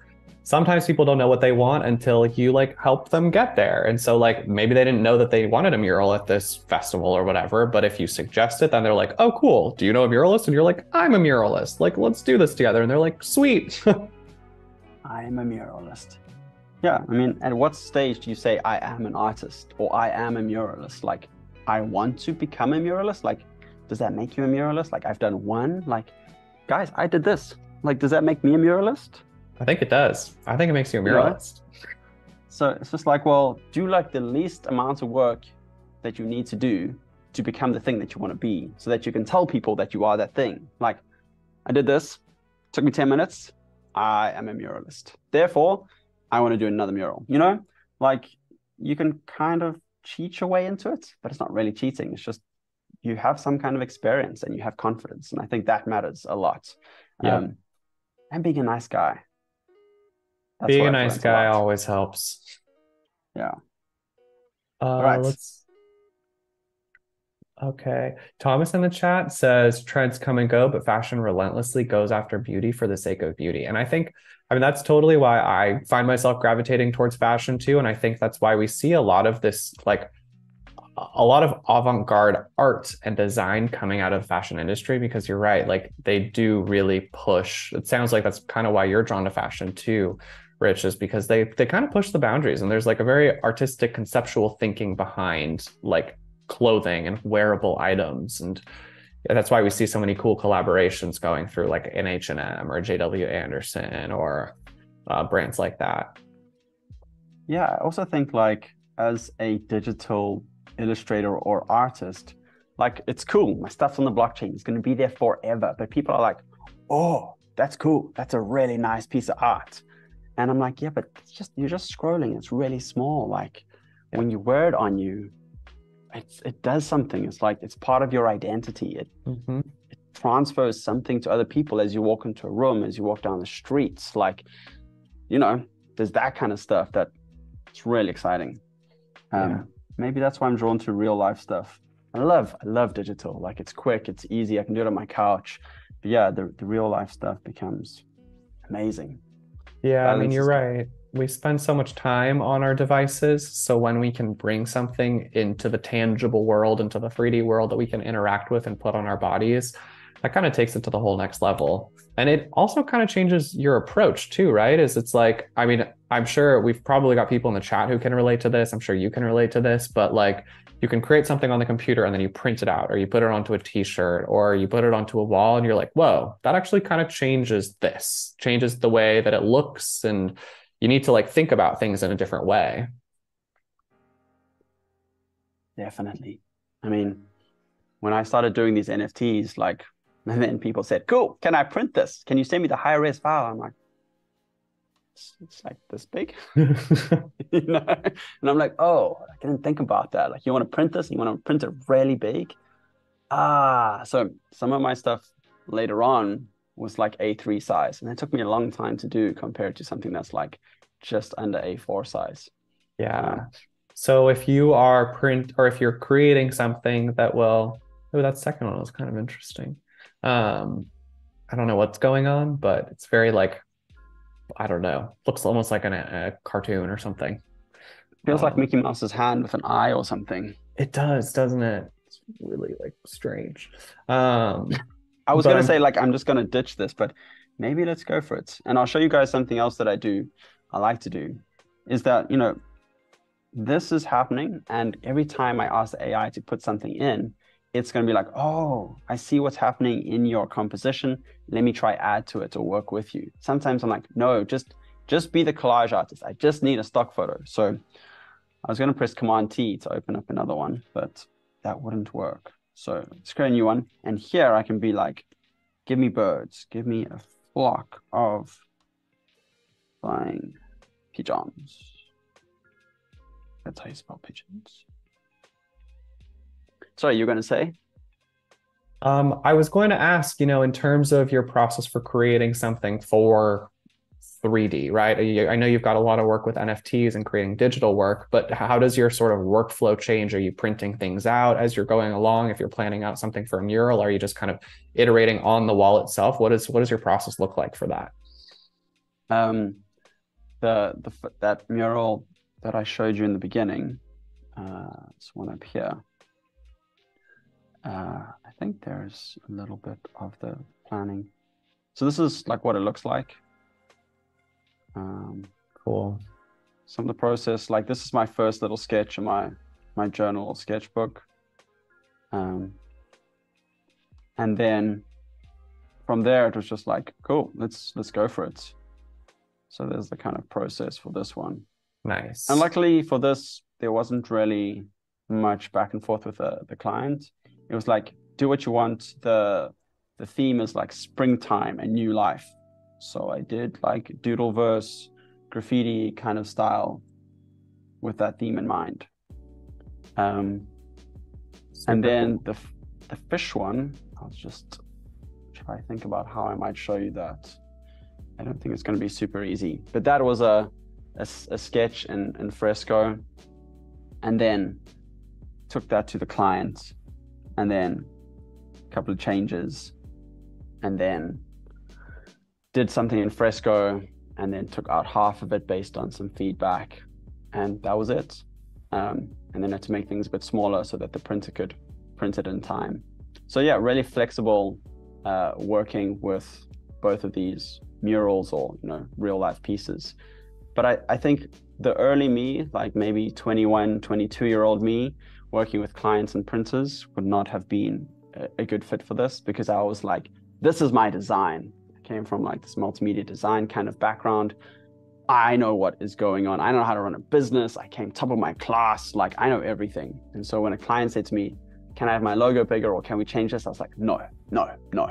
sometimes people don't know what they want until you like help them get there. And so like maybe they didn't know that they wanted a mural at this festival or whatever, but if you suggest it, then they're like, "Oh, cool. Do you know a muralist?" And you're like, "I'm a muralist. Like, let's do this together." And they're like, "Sweet." I am a muralist. Yeah, I mean, at what stage do you say I am an artist or I am a muralist? Like, I want to become a muralist? Like, does that make you a muralist? Like, I've done one. Like, guys, I did this. Like, does that make me a muralist? I think it does. I think it makes you a Yeah. muralist. So it's just like, well, do like the least amount of work that you need to do to become the thing that you want to be so that you can tell people that you are that thing. Like, I did this, took me 10 minutes. I am a muralist. Therefore, I want to do another mural. You know, like you can kind of cheat your way into it, but it's not really cheating. It's just you have some kind of experience and you have confidence. And I think that matters a lot. Yeah. Um, and being a nice guy. That's Being a nice guy always helps. Yeah. Uh, right. Let's. Okay. Thomas in the chat says trends come and go, but fashion relentlessly goes after beauty for the sake of beauty. And I think, I mean, that's totally why I find myself gravitating towards fashion too. And I think that's why we see a lot of this, like, a lot of avant-garde art and design coming out of the fashion industry because you're right like they do really push it sounds like that's kind of why you're drawn to fashion too rich is because they they kind of push the boundaries and there's like a very artistic conceptual thinking behind like clothing and wearable items and that's why we see so many cool collaborations going through like an H&M or JW Anderson or uh, brands like that Yeah, I also think like as a digital illustrator or artist, like it's cool. My stuff's on the blockchain. It's going to be there forever. But people are like, "Oh, that's cool. That's a really nice piece of art." And I'm like, "Yeah, but it's just you're just scrolling. It's really small. Like Yeah. when you wear it on you, it's it does something. It's like it's part of your identity. It Mhm. transfers something to other people as you walk into a room, as you walk down the streets. Like, you know, there's that kind of stuff that it's really exciting. Um, Yeah. Maybe that's why I'm drawn to real life stuff. I love, I love digital. Like it's quick, it's easy. I can do it on my couch. But yeah, the, the real life stuff becomes amazing. Yeah, I mean, you're right. We spend so much time on our devices. So when we can bring something into the tangible world, into the 3D world that we can interact with and put on our bodies, that kind of takes it to the whole next level. And it also kind of changes your approach too, right? Is it's like, I mean, I'm sure we've probably got people in the chat who can relate to this. I'm sure you can relate to this, but like you can create something on the computer and then you print it out or you put it onto a t-shirt or you put it onto a wall and you're like, whoa, that actually kind of changes this, changes the way that it looks and you need to like think about things in a different way. Definitely. I mean, when I started doing these NFTs, like, and then people said, cool, can I print this? Can you send me the high res file? I'm like, it's, it's like this big, you know? And I'm like, oh, didn't think about that. Like, you want to print this? You want to print it really big? Ah, so some of my stuff later on was like A3 size, and it took me a long time to do compared to something that's like just under A4 size. Yeah. So if you are print or if you're creating something that will, oh, that second one was kind of interesting. Um, I don't know what's going on, but it's very like, I don't know, looks almost like an, a cartoon or something. Feels like Mickey Mouse's hand with an eye or something. It does, doesn't it? It's really like strange. Um, I was gonna I'm- say like I'm just gonna ditch this, but maybe let's go for it. And I'll show you guys something else that I do. I like to do is that you know this is happening, and every time I ask the AI to put something in, it's gonna be like, oh, I see what's happening in your composition. Let me try add to it or work with you. Sometimes I'm like, no, just just be the collage artist. I just need a stock photo. So I was gonna press Command T to open up another one, but that wouldn't work. So let's create a new one. And here I can be like, give me birds, give me a flock of flying pigeons. That's how you spell pigeons. Sorry, you're going to say? Um, I was going to ask, you know, in terms of your process for creating something for 3D, right? I know you've got a lot of work with NFTs and creating digital work, but how does your sort of workflow change? Are you printing things out as you're going along? If you're planning out something for a mural, are you just kind of iterating on the wall itself? What is what does your process look like for that? Um, the, the that mural that I showed you in the beginning, uh, this one up here. Uh, I think there's a little bit of the planning. So this is like what it looks like. Um, Cool. some of the process, like this is my first little sketch in my my journal or sketchbook. Um, and then from there it was just like, cool, let's let's go for it. So there's the kind of process for this one. Nice. And luckily for this, there wasn't really much back and forth with the, the client. It was like, do what you want. The the theme is like springtime and new life. So I did like doodleverse, graffiti kind of style with that theme in mind. Um, and then the the fish one, I'll just try to think about how I might show you that. I don't think it's going to be super easy, but that was a a sketch in, in fresco, and then took that to the client, and then a couple of changes, and then did something in fresco, and then took out half of it based on some feedback, and that was it. Um, and then had to make things a bit smaller so that the printer could print it in time. So yeah, really flexible uh, working with both of these murals or you know real life pieces. But I, I think the early me, like maybe 21, 22 year old me, working with clients and printers would not have been a, a good fit for this because I was like, this is my design. Came from like this multimedia design kind of background. I know what is going on. I know how to run a business. I came top of my class. Like I know everything. And so when a client said to me, "Can I have my logo bigger or can we change this?" I was like, "No, no, no,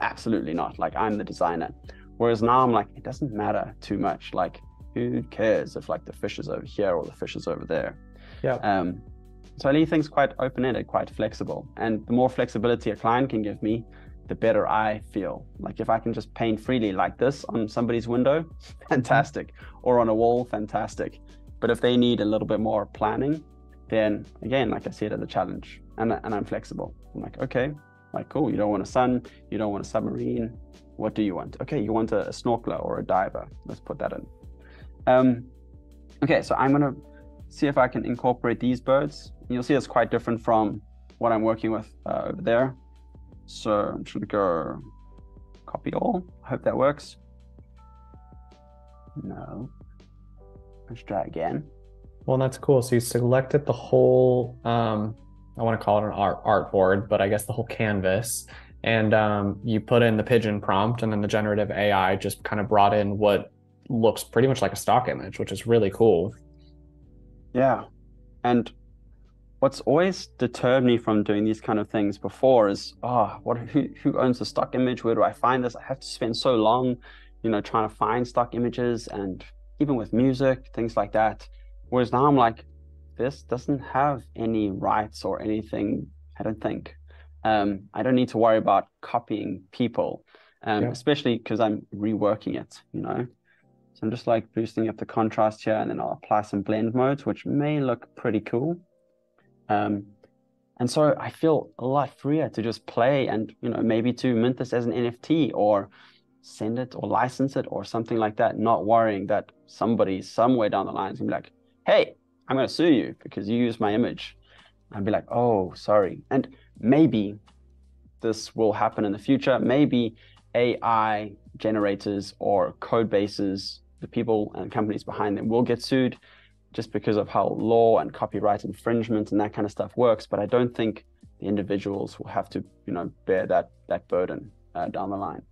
absolutely not. Like I'm the designer." Whereas now I'm like, it doesn't matter too much. Like who cares if like the fish is over here or the fish is over there? Yeah. Um, so I leave things quite open-ended, quite flexible. And the more flexibility a client can give me, the better I feel. Like if I can just paint freely like this on somebody's window, fantastic. Or on a wall, fantastic. But if they need a little bit more planning, then again, like I see it as a challenge. And, and I'm flexible. I'm like, okay, like cool, you don't want a sun, you don't want a submarine. What do you want? Okay, you want a, a snorkeler or a diver. Let's put that in. Um, okay, so I'm gonna see if I can incorporate these birds. You'll see it's quite different from what I'm working with uh, over there. So I'm just gonna go copy all. I hope that works. No. Let's try again. Well, that's cool. So you selected the whole, um, I want to call it an art art board, but I guess the whole canvas, and um, you put in the pigeon prompt, and then the generative AI just kind of brought in what looks pretty much like a stock image, which is really cool. Yeah. And what's always deterred me from doing these kind of things before is, oh, what who who owns the stock image? Where do I find this? I have to spend so long, you know, trying to find stock images and even with music, things like that. Whereas now I'm like, this doesn't have any rights or anything, I don't think. Um, I don't need to worry about copying people, um, Yeah. especially because I'm reworking it, you know. So I'm just like boosting up the contrast here and then I'll apply some blend modes, which may look pretty cool. Um, and so I feel a lot freer to just play and, you know, maybe to mint this as an NFT or send it or license it or something like that, not worrying that somebody somewhere down the line is gonna be like, hey, I'm going to sue you because you used my image. I'd be like, oh, sorry. And maybe this will happen in the future. Maybe AI generators or code bases, the people and companies behind them will get sued just because of how law and copyright infringement and that kind of stuff works. But I don't think the individuals will have to, you know, bear that that burden uh, down the line.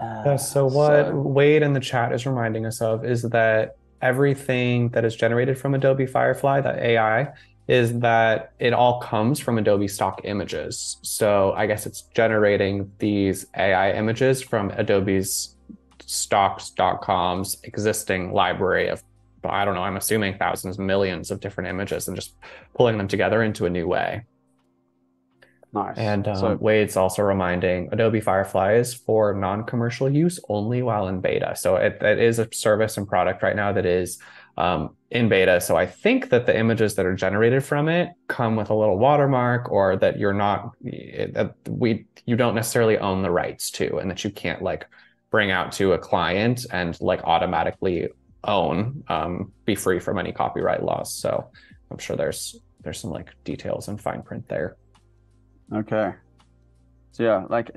Uh, yeah, so what so... Wade in the chat is reminding us of is that everything that is generated from Adobe Firefly, that AI, is that it all comes from Adobe stock images. So I guess it's generating these AI images from Adobe's stocks.com's existing library of I don't know, I'm assuming thousands, millions of different images and just pulling them together into a new way. Nice. And um, so, Wade's also reminding Adobe Firefly is for non-commercial use only while in beta. So it, it is a service and product right now that is um, in beta. So I think that the images that are generated from it come with a little watermark, or that you're not that we you don't necessarily own the rights to, and that you can't like bring out to a client and like automatically own, um, be free from any copyright laws. So I'm sure there's there's some like details and fine print there. Okay. So yeah, like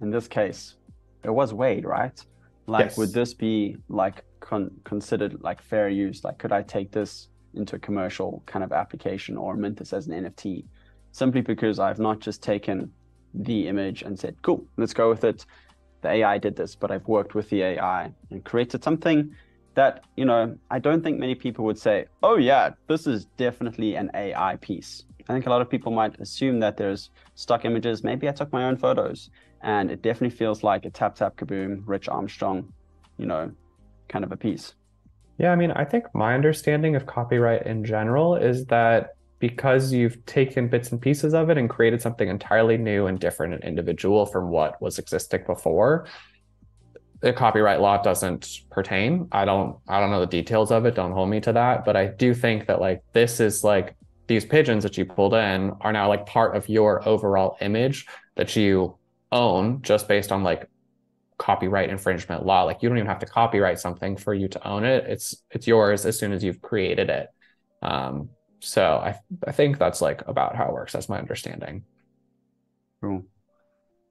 in this case, it was Wade, right? Like, yes. would this be like con- considered like fair use? Like, could I take this into a commercial kind of application or mint this as an NFT simply because I've not just taken the image and said, cool, let's go with it. The AI did this, but I've worked with the AI and created something that, you know, I don't think many people would say, oh, yeah, this is definitely an AI piece. I think a lot of people might assume that there's stock images. Maybe I took my own photos and it definitely feels like a TapTapKaboom, Rich Armstrong, you know, kind of a piece. Yeah, I mean, I think my understanding of copyright in general is that because you've taken bits and pieces of it and created something entirely new and different and individual from what was existing before, the copyright law doesn't pertain. I don't I don't know the details of it, don't hold me to that, but I do think that like this is like these pigeons that you pulled in are now like part of your overall image that you own just based on like copyright infringement law. Like you don't even have to copyright something for you to own it. It's it's yours as soon as you've created it. Um, so I I think that's like about how it works. That's my understanding. Cool.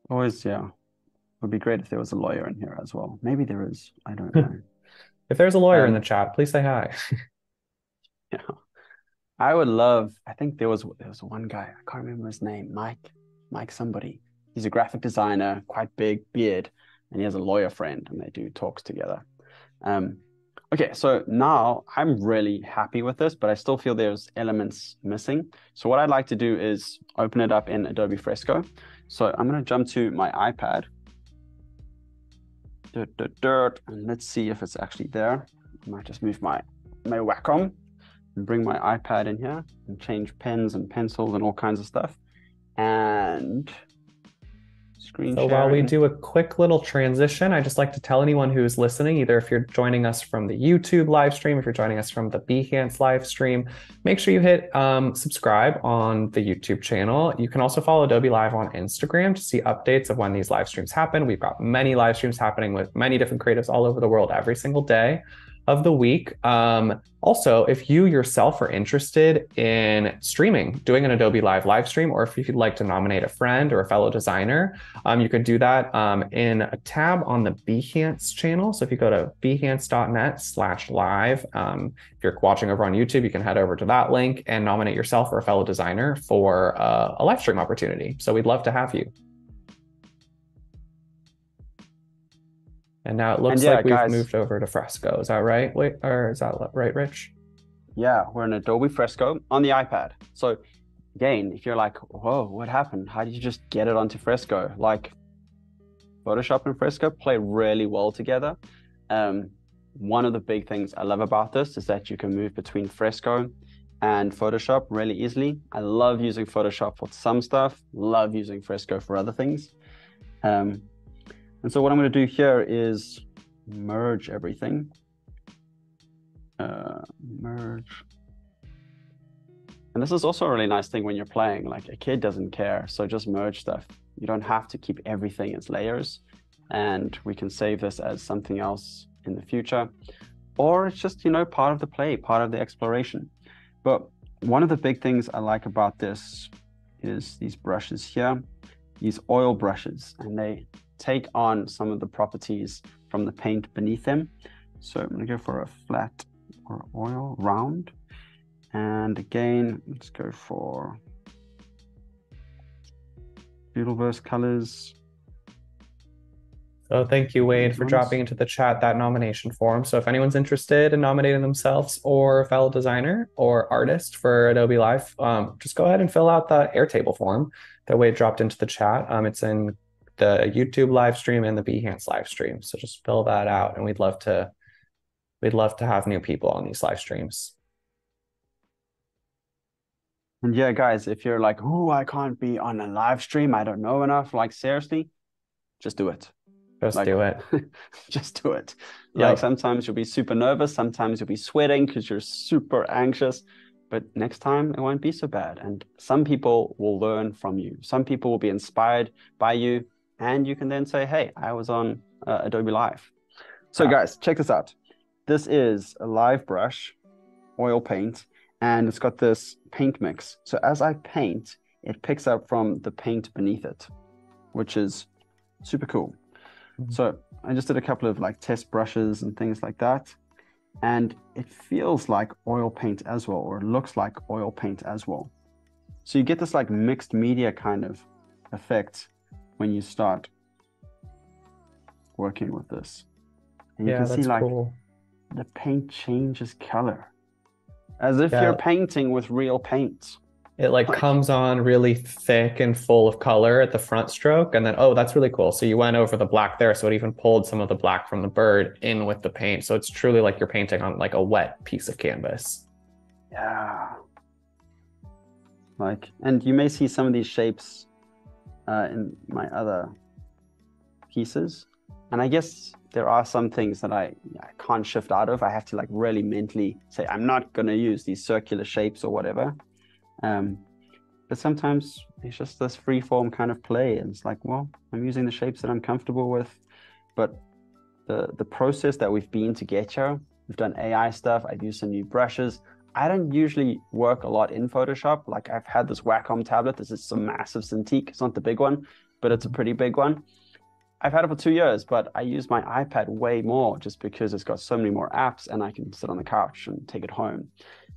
Always, yeah. It would be great if there was a lawyer in here as well. Maybe there is. I don't know. if there's a lawyer um, in the chat, please say hi. yeah. I would love. I think there was there was one guy. I can't remember his name. Mike. Mike somebody. He's a graphic designer, quite big beard and he has a lawyer friend and they do talks together. Um, okay, so now I'm really happy with this, but I still feel there's elements missing. So what I'd like to do is open it up in Adobe Fresco. So I'm going to jump to my iPad. Dirt, dirt, dirt, and let's see if it's actually there. I might just move my, my Wacom and bring my iPad in here and change pens and pencils and all kinds of stuff. And Screen so sharing. while we do a quick little transition, I just like to tell anyone who's listening, either if you're joining us from the YouTube live stream, if you're joining us from the Behance live stream, make sure you hit um, subscribe on the YouTube channel. You can also follow Adobe Live on Instagram to see updates of when these live streams happen. We've got many live streams happening with many different creatives all over the world every single day of the week. Um, also, if you yourself are interested in streaming, doing an Adobe Live live stream, or if you'd like to nominate a friend or a fellow designer, um, you could do that um, in a tab on the Behance channel. So if you go to behance.net slash live, um, if you're watching over on YouTube, you can head over to that link and nominate yourself or a fellow designer for uh, a live stream opportunity. So we'd love to have you. And now it looks yeah, like we've guys, moved over to Fresco. Is that right? Wait, or is that right, Rich? Yeah, we're in Adobe Fresco on the iPad. So again, if you're like, whoa, what happened? How did you just get it onto Fresco? Like Photoshop and Fresco play really well together. Um, one of the big things I love about this is that you can move between Fresco and Photoshop really easily. I love using Photoshop for some stuff, love using Fresco for other things. Um, and so what I'm going to do here is merge everything. Uh, merge. And this is also a really nice thing when you're playing, like a kid doesn't care. So just merge stuff. You don't have to keep everything as layers. And we can save this as something else in the future. or it's just, you know, part of the play, part of the exploration. But one of the big things I like about this is these brushes here, these oil brushes, and they take on some of the properties from the paint beneath them. So I'm gonna go for a flat or oil round. And again, let's go for Doodleverse colors. So thank you, Wade, for dropping into the chat that nomination form. So if anyone's interested in nominating themselves or a fellow designer or artist for Adobe Live, um, just go ahead and fill out the Airtable form that Wade dropped into the chat. Um, it's in the YouTube live stream and the Behance live stream. So just fill that out, and we'd love to we'd love to have new people on these live streams. And yeah, guys, if you're like, oh, I can't be on a live stream, I don't know enough, like seriously, just do it. Just Like- do it. just do it. Yep. Like sometimes you'll be super nervous, sometimes you'll be sweating because you're super anxious, but next time it won't be so bad. And some people will learn from you. Some people will be inspired by you, and you can then say, "Hey, I was on uh, Adobe Live." So, Yeah. guys, check this out. This is a live brush, oil paint, and it's got this paint mix. So as I paint, it picks up from the paint beneath it, which is super cool. Mhm. So I just did a couple of like test brushes and things like that. And it feels like oil paint as well, or it looks like oil paint as well. So you get this like mixed media kind of effect when you start working with this. And you yeah, can see that's like cool. the paint changes color as if Yeah. you're painting with real paint. It like Like- comes on really thick and full of color at the front stroke, and then oh, that's really cool. So you went over the black there, so it even pulled some of the black from the bird in with the paint. So it's truly like you're painting on like a wet piece of canvas. Yeah. Like, and you may see some of these shapes uh, in my other pieces. And I guess there are some things that I, I can't shift out of. I have to like really mentally say, I'm not going to use these circular shapes or whatever. Um, but sometimes it's just this free form kind of play. And it's like, well, I'm using the shapes that I'm comfortable with. But the, the process that we've been to get here, we've done AI stuff. I've used some new brushes. I don't usually work a lot in Photoshop. Like I've had this Wacom tablet. This is a massive Cintiq. It's not the big one, but it's a mm-hmm. pretty big one. I've had it for two years, but I use my iPad way more just because it's got so many more apps and I can sit on the couch and take it home.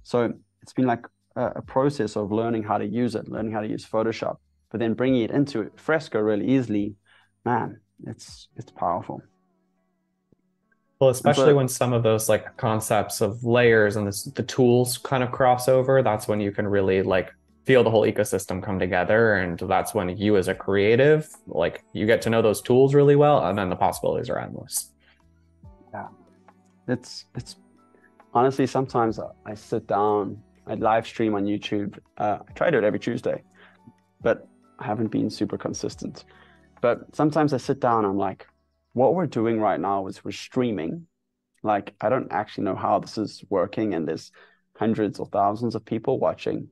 So it's been like a, a process of learning how to use it, learning how to use Photoshop, but then bringing it into Fresco really easily. Man, it's it's powerful. Well, especially but- when some of those like concepts of layers and this, the tools kind of cross over, that's when you can really like feel the whole ecosystem come together. And that's when you, as a creative, like you get to know those tools really well, and then the possibilities are endless. Yeah, it's it's honestly sometimes I- sit down, I live stream on YouTube. Uh, I try to do it every Tuesday, but I haven't been super consistent. But sometimes I sit down, I'm like, what we're doing right now is we're streaming. Like I don't actually know how this is working, and there's hundreds or thousands of people watching,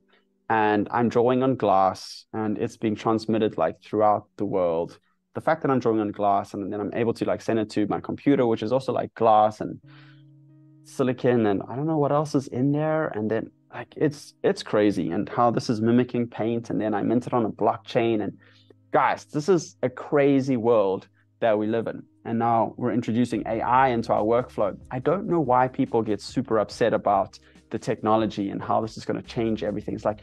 and I'm drawing on glass, and it's being transmitted like throughout the world. The fact that I'm drawing on glass, and then I'm able to like send it to my computer, which is also like glass and silicon and I don't know what else is in there. And then like it's it's crazy and how this is mimicking paint. And then I mint it on a blockchain. And guys, this is a crazy world that we live in. And now we're introducing AI into our workflow. I don't know why people get super upset about the technology and how this is going to change everything. It's like,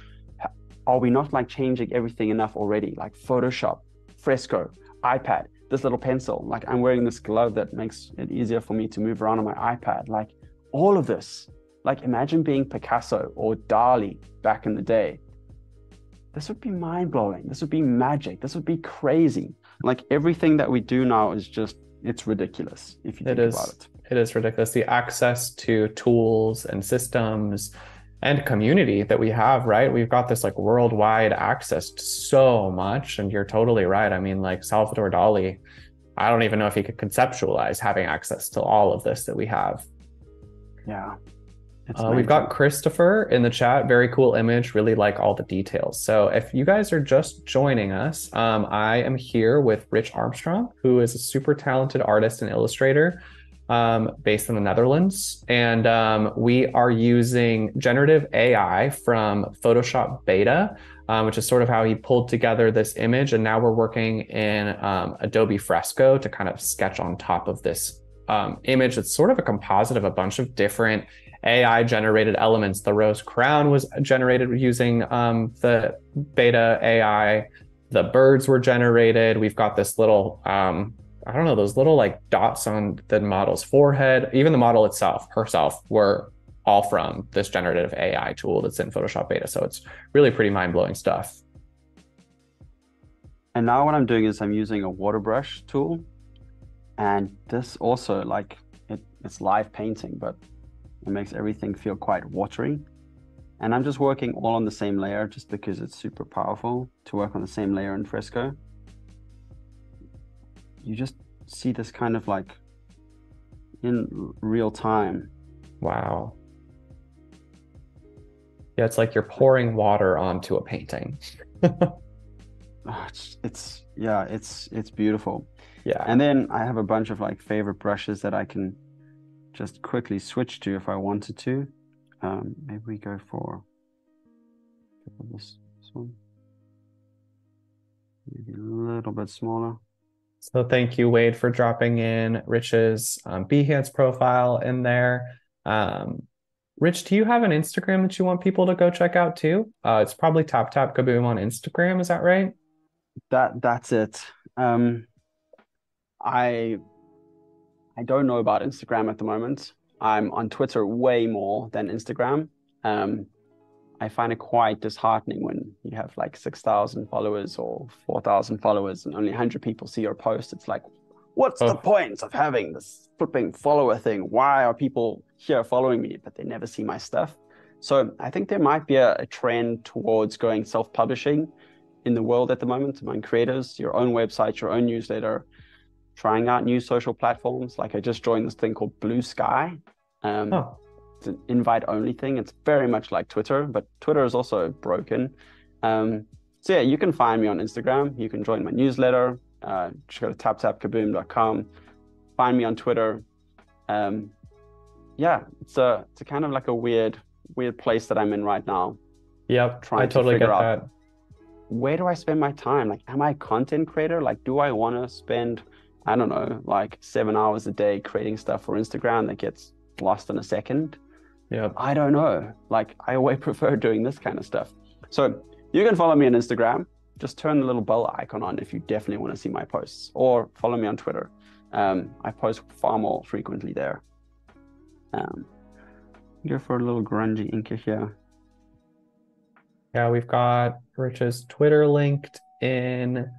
are we not like changing everything enough already? Like Photoshop, Fresco, iPad, this little pencil. Like I'm wearing this glove that makes it easier for me to move around on my iPad. Like all of this. Like imagine being Picasso or Dali back in the day. This would be mind blowing. This would be magic. This would be crazy. Like everything that we do now is just it's ridiculous if you It think is. about it. It is ridiculous. The access to tools and systems and community that we have, right? We've got this like worldwide access to so much. And you're totally right. I mean, like Salvador Dali, I don't even know if he could conceptualize having access to all of this that we have. Yeah. Uh, we've got. Christopher in the chat. Very cool image. Really like all the details. So if you guys are just joining us, um, I am here with Rich Armstrong, who is a super talented artist and illustrator. um, based in the Netherlands. And um, we are using generative AI from Photoshop Beta, um, which is sort of how he pulled together this image. And now we're working in um, Adobe Fresco to kind of sketch on top of this um, image. It's sort of a composite of a bunch of different AI generated elements. The rose crown was generated using um, the beta AI. The birds were generated. We've got this little um, I don't know, those little like dots on the model's forehead, even the model itself, herself, were all from this generative AI tool that's in Photoshop Beta. So it's really pretty mind blowing stuff. And now what I'm doing is I'm using a water brush tool. And this also like it, it's live painting, but it makes everything feel quite watery. And I'm just working all on the same layer just because it's super powerful to work on the same layer in Fresco you just see this kind of like in real time. Wow. Yeah, it's like you're pouring water onto a painting. Ah, it's, it's yeah, it's it's beautiful. Yeah. And then I have a bunch of like favorite brushes that I can just quickly switch to if I wanted to. Um, maybe we go for this, this one. Maybe a little bit smaller. So thank you, Wade, for dropping in Rich's um, Behance profile in there. Um, Rich, do you have an Instagram that you want people to go check out too? Uh, it's probably TapTapKaboom on Instagram. Is that right? That that's it. Um, I I don't know about Instagram at the moment. I'm on Twitter way more than Instagram. Um, I find it quite disheartening when you have like 6,000 followers or 4,000 followers and only 100 people see your post. It's like, what's oh. the point of having this flipping follower thing? Why are people here following me, but they never see my stuff? So I think there might be a, a trend towards going self publishing in the world at the moment among creators, your own website, your own newsletter, trying out new social platforms. Like I just joined this thing called Bluesky. Um, oh it's an invite only thing. It's very much like Twitter, but Twitter is also broken. Um, so yeah, you can find me on Instagram. You can join my newsletter. Uh, just go to taptapkaboom.com. Find me on Twitter. Um, yeah, it's a it's a kind of like a weird weird place that I'm in right now. Yep, trying I totally to figure out that. where do I spend my time? Like, am I a content creator? Like, do I want to spend I don't know, like seven hours a day creating stuff for Instagram that gets lost in a second? Yeah. I don't know. Like I way prefer doing this kind of stuff. So you can follow me on Instagram. Just turn the little bell icon on if you definitely want to see my posts, or follow me on Twitter. Um, I post far more frequently there. Um, go for a little grungy Inca here. Yeah, we've got Rich's Twitter linked in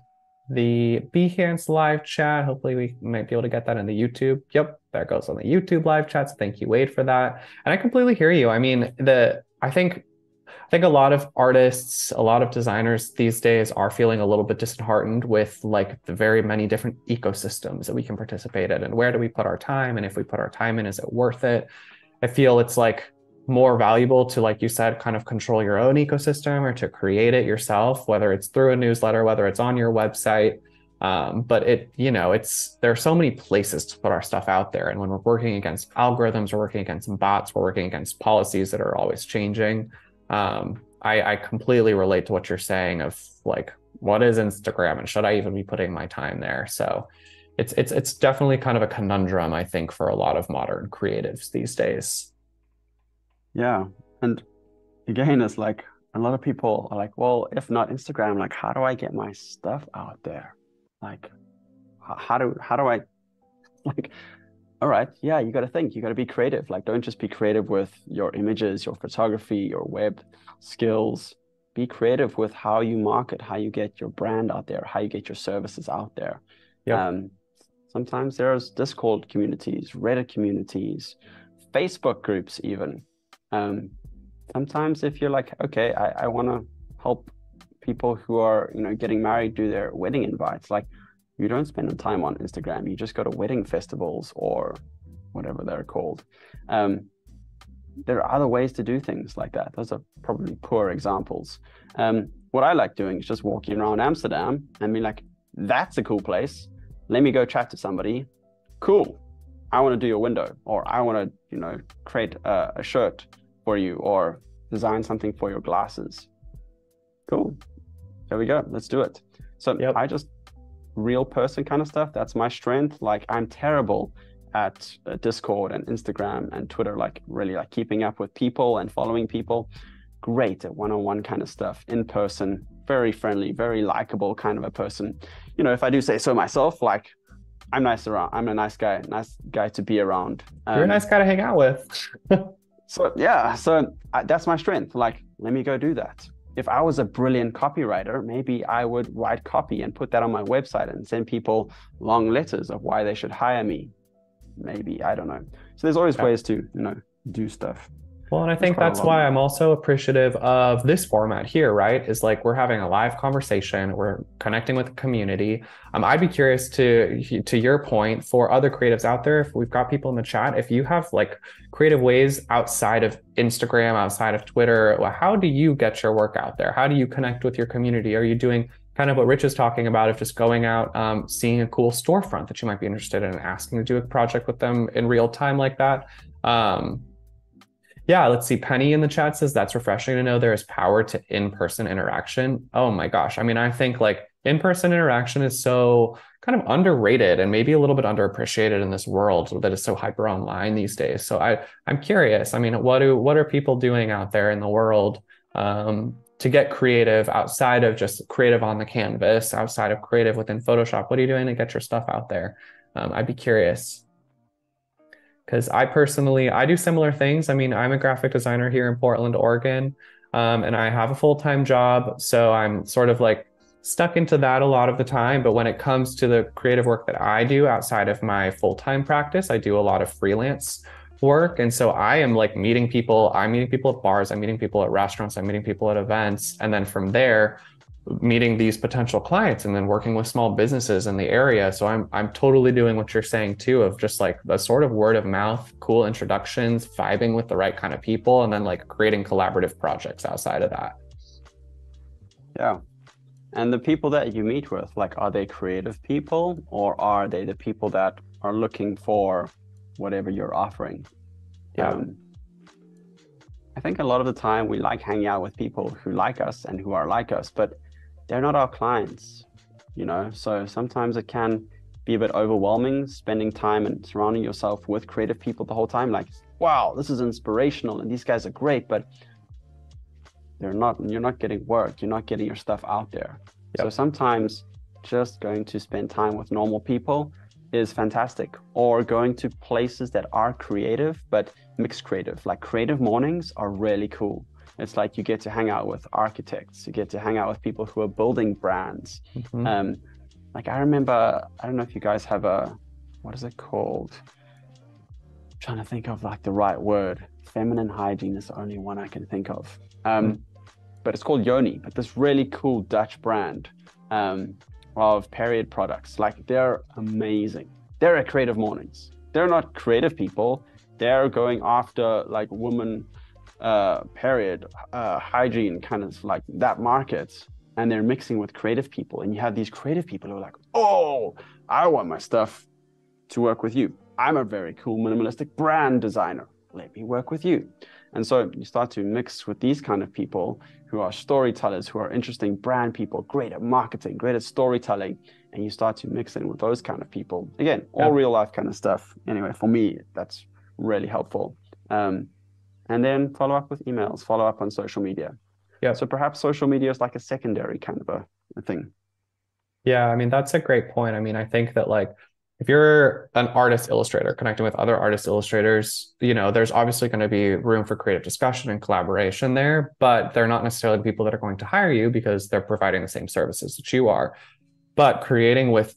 the Behance live chat. Hopefully, we might be able to get that in the YouTube. Yep, there goes on the YouTube live chats. Thank you, Wade, for that. And I completely hear you. I mean, the I think I think a lot of artists, a lot of designers these days are feeling a little bit disheartened with like the very many different ecosystems that we can participate in and where do we put our time and if we put our time in is it worth it? I feel it's like more valuable to, like you said, kind of control your own ecosystem or to create it yourself, whether it's through a newsletter, whether it's on your website. Um, but it, you know, it's there are so many places to put our stuff out there. And when we're working against algorithms, we're working against bots, we're working against policies that are always changing. Um, I, I completely relate to what you're saying of like, what is Instagram and should I even be putting my time there? So it's it's it's definitely kind of a conundrum, I think, for a lot of modern creatives these days. Yeah. And again, it's like a lot of people are like, well, if not Instagram, like how do I get my stuff out there? Like how do how do I like all right, yeah, you got to think, you got to be creative. Like don't just be creative with your images, your photography, your web skills. Be creative with how you market, how you get your brand out there, how you get your services out there. Yeah. Um, sometimes there's Discord communities, Reddit communities, Facebook groups, even um, sometimes if you're like, okay, I, I want to help people who are, you know, getting married do their wedding invites, like you don't spend the time on Instagram. You just go to wedding festivals or whatever they're called. Um, there are other ways to do things like that. Those are probably poor examples. Um, what I like doing is just walking around Amsterdam and be like, that's a cool place. Let me go chat to somebody. Cool. I want to do your window, or I want to, you know, create a, a shirt for you, or design something for your glasses. Cool. There we go. Let's do it. So yep. I just real person kind of stuff. That's my strength. Like I'm terrible at uh, Discord and Instagram and Twitter, like really like keeping up with people and following people. Great at one-on-one kind of stuff in person. Very friendly, very likable kind of a person. You know, if I do say so myself, like I'm nice around. I'm a nice guy, nice guy to be around. Um, You're a nice guy to hang out with. so yeah, so I, that's my strength. Like, let me go do that. If I was a brilliant copywriter, maybe I would write copy and put that on my website and send people long letters of why they should hire me. Maybe I don't know. So there's always yeah. ways to you know do stuff. Well, and I think that's why I'm also appreciative of this format here, right? Is like we're having a live conversation, we're connecting with the community. Um, I'd be curious to to your point for other creatives out there. If we've got people in the chat, if you have like creative ways outside of Instagram, outside of Twitter, how do you get your work out there? How do you connect with your community? Are you doing kind of what Rich is talking about of just going out, um, seeing a cool storefront that you might be interested in, asking to do a project with them in real time like that? Um, yeah, let's see. Penny in the chat says that's refreshing to know there is power to in-person interaction. Oh my gosh. I mean, I think like in-person interaction is so kind of underrated and maybe a little bit underappreciated in this world that is so hyper online these days. So I I'm curious. I mean, what do what are people doing out there in the world um, to get creative outside of just creative on the canvas, outside of creative within Photoshop? What are you doing to get your stuff out there? Um, I'd be curious because I personally I do similar things. I mean, I'm a graphic designer here in Portland, Oregon, um, and I have a full time job, so I'm sort of like stuck into that a lot of the time. But when it comes to the creative work that I do outside of my full time practice, I do a lot of freelance work, and so I am like meeting people. I'm meeting people at bars. I'm meeting people at restaurants. I'm meeting people at events, and then from there meeting these potential clients and then working with small businesses in the area. So I'm I'm totally doing what you're saying too of just like the sort of word of mouth, cool introductions, vibing with the right kind of people, and then like creating collaborative projects outside of that. Yeah. And the people that you meet with, like are they creative people or are they the people that are looking for whatever you're offering? Yeah. Um, I think a lot of the time we like hanging out with people who like us and who are like us, but they're not our clients, you know? So sometimes it can be a bit overwhelming spending time and surrounding yourself with creative people the whole time. Like, wow, this is inspirational and these guys are great, but they're not, you're not getting work, you're not getting your stuff out there. Yep. So sometimes just going to spend time with normal people is fantastic or going to places that are creative but mixed creative like creative mornings are really cool it's like you get to hang out with architects, you get to hang out with people who are building brands. Mm-hmm. Um, like I remember, I don't know if you guys have a, what is it called? I'm trying to think of like the right word. Feminine hygiene is the only one I can think of. Um, mm-hmm. But it's called Yoni, but this really cool Dutch brand um, of period products. Like they're amazing. They're at Creative Mornings. They're not creative people. They're going after like women uh, period uh, hygiene kind of like that market and they're mixing with creative people and you have these creative people who are like oh i want my stuff to work with you. I'm a very cool minimalistic brand designer. Let me work with you. And so you start to mix with these kind of people who are storytellers who are interesting brand people great at marketing great at storytelling and you start to mix in with those kind of people. Again all yeah. real life kind of stuff. Anyway for me that's really helpful. Um, and then follow up with emails, follow up on social media. Yeah. So perhaps social media is like a secondary kind of a, a thing. Yeah, I mean that's a great point. I mean, I think that like if you're an artist illustrator connecting with other artist illustrators, you know, there's obviously going to be room for creative discussion and collaboration there, but they're not necessarily the people that are going to hire you because they're providing the same services that you are. But creating with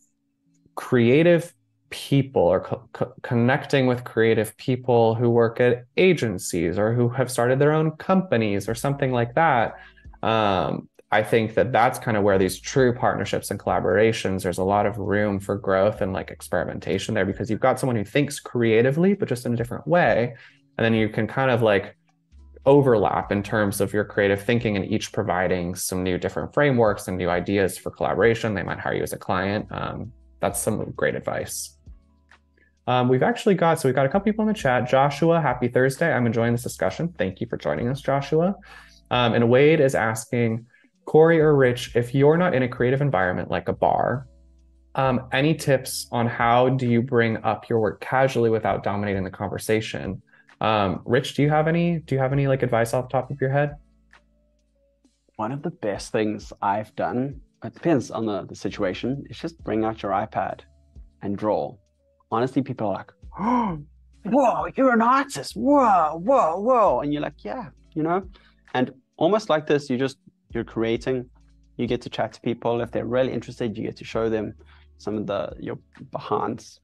creative people or co- co- connecting with creative people who work at agencies or who have started their own companies or something like that um, i think that that's kind of where these true partnerships and collaborations there's a lot of room for growth and like experimentation there because you've got someone who thinks creatively but just in a different way. And then you can kind of like overlap in terms of your creative thinking and each providing some new different frameworks and new ideas for collaboration. They might hire you as a client. Um, that's some great advice Um, we've actually got so we've got a couple people in the chat. Joshua, happy Thursday. I'm enjoying this discussion. Thank you for joining us, Joshua. Um, and Wade is asking Cory or Rich, if you're not in a creative environment like a bar, um, any tips on how do you bring up your work casually without dominating the conversation? Um, Rich, do you have any? Do you have any like advice off the top of your head? One of the best things I've done. It depends on the, the situation. Is just bring out your iPad and draw. Honestly, people are like, "Oh, whoa, you're an artist! Whoa, whoa, whoa!" And you're like, "Yeah, you know." And almost like this, you just you're creating. You get to chat to people if they're really interested. You get to show them some of the your behinds.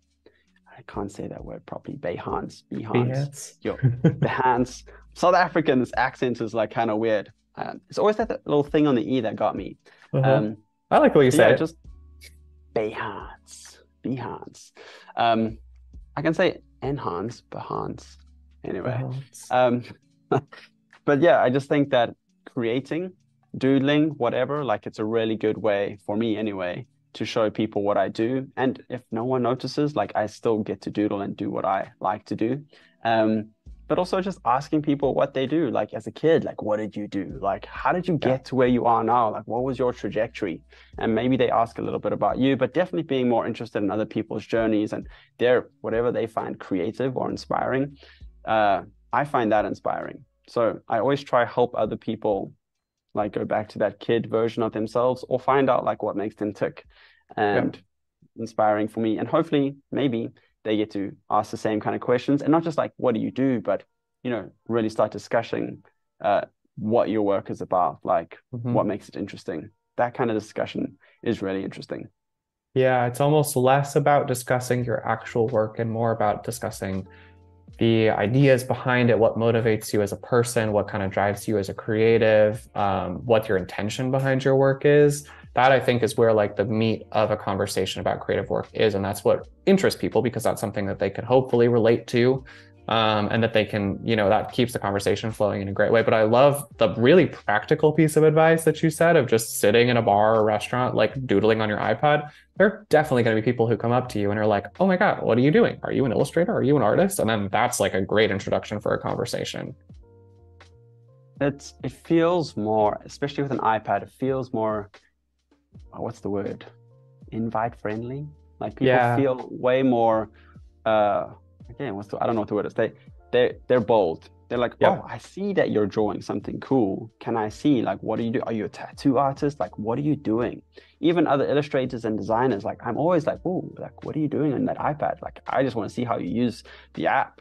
I can't say that word properly. Behance, behance, your behance. South African, this accent is like kind of weird. Um, it's always that little thing on the e that got me. Uh-huh. Um, I like what you said. Yeah, just behance, behance. Um, I can say enhance, behance. Anyway, um, but yeah, I just think that creating, doodling, whatever, like it's a really good way for me anyway to show people what I do. And if no one notices, like I still get to doodle and do what I like to do. Um, but also just asking people what they do. Like as a kid, like what did you do? Like how did you get yeah. to where you are now? Like what was your trajectory? And maybe they ask a little bit about you, but definitely being more interested in other people's journeys and their whatever they find creative or inspiring. Uh, I find that inspiring. So I always try help other people like go back to that kid version of themselves or find out like what makes them tick and yeah. inspiring for me and hopefully maybe they get to ask the same kind of questions and not just like what do you do but you know really start discussing uh, what your work is about like mm-hmm. what makes it interesting that kind of discussion is really interesting yeah it's almost less about discussing your actual work and more about discussing the ideas behind it, what motivates you as a person, what kind of drives you as a creative, um, what your intention behind your work is. That I think is where like the meat of a conversation about creative work is. And that's what interests people because that's something that they could hopefully relate to um, and that they can, you know, that keeps the conversation flowing in a great way. But I love the really practical piece of advice that you said of just sitting in a bar or restaurant, like doodling on your iPad. There are definitely going to be people who come up to you and are like, oh my God, what are you doing? Are you an illustrator? Are you an artist? And then that's like a great introduction for a conversation. It's, it feels more, especially with an iPad, it feels more, what's the word? Invite friendly. Like people yeah. feel way more, uh, again, what's the, I don't know what the word is. They they they're bold. They're like, oh, I see that you're drawing something cool. Can I see like what do you do? Are you a tattoo artist? Like what are you doing? Even other illustrators and designers, like I'm always like, oh, like what are you doing on that iPad? Like I just want to see how you use the app.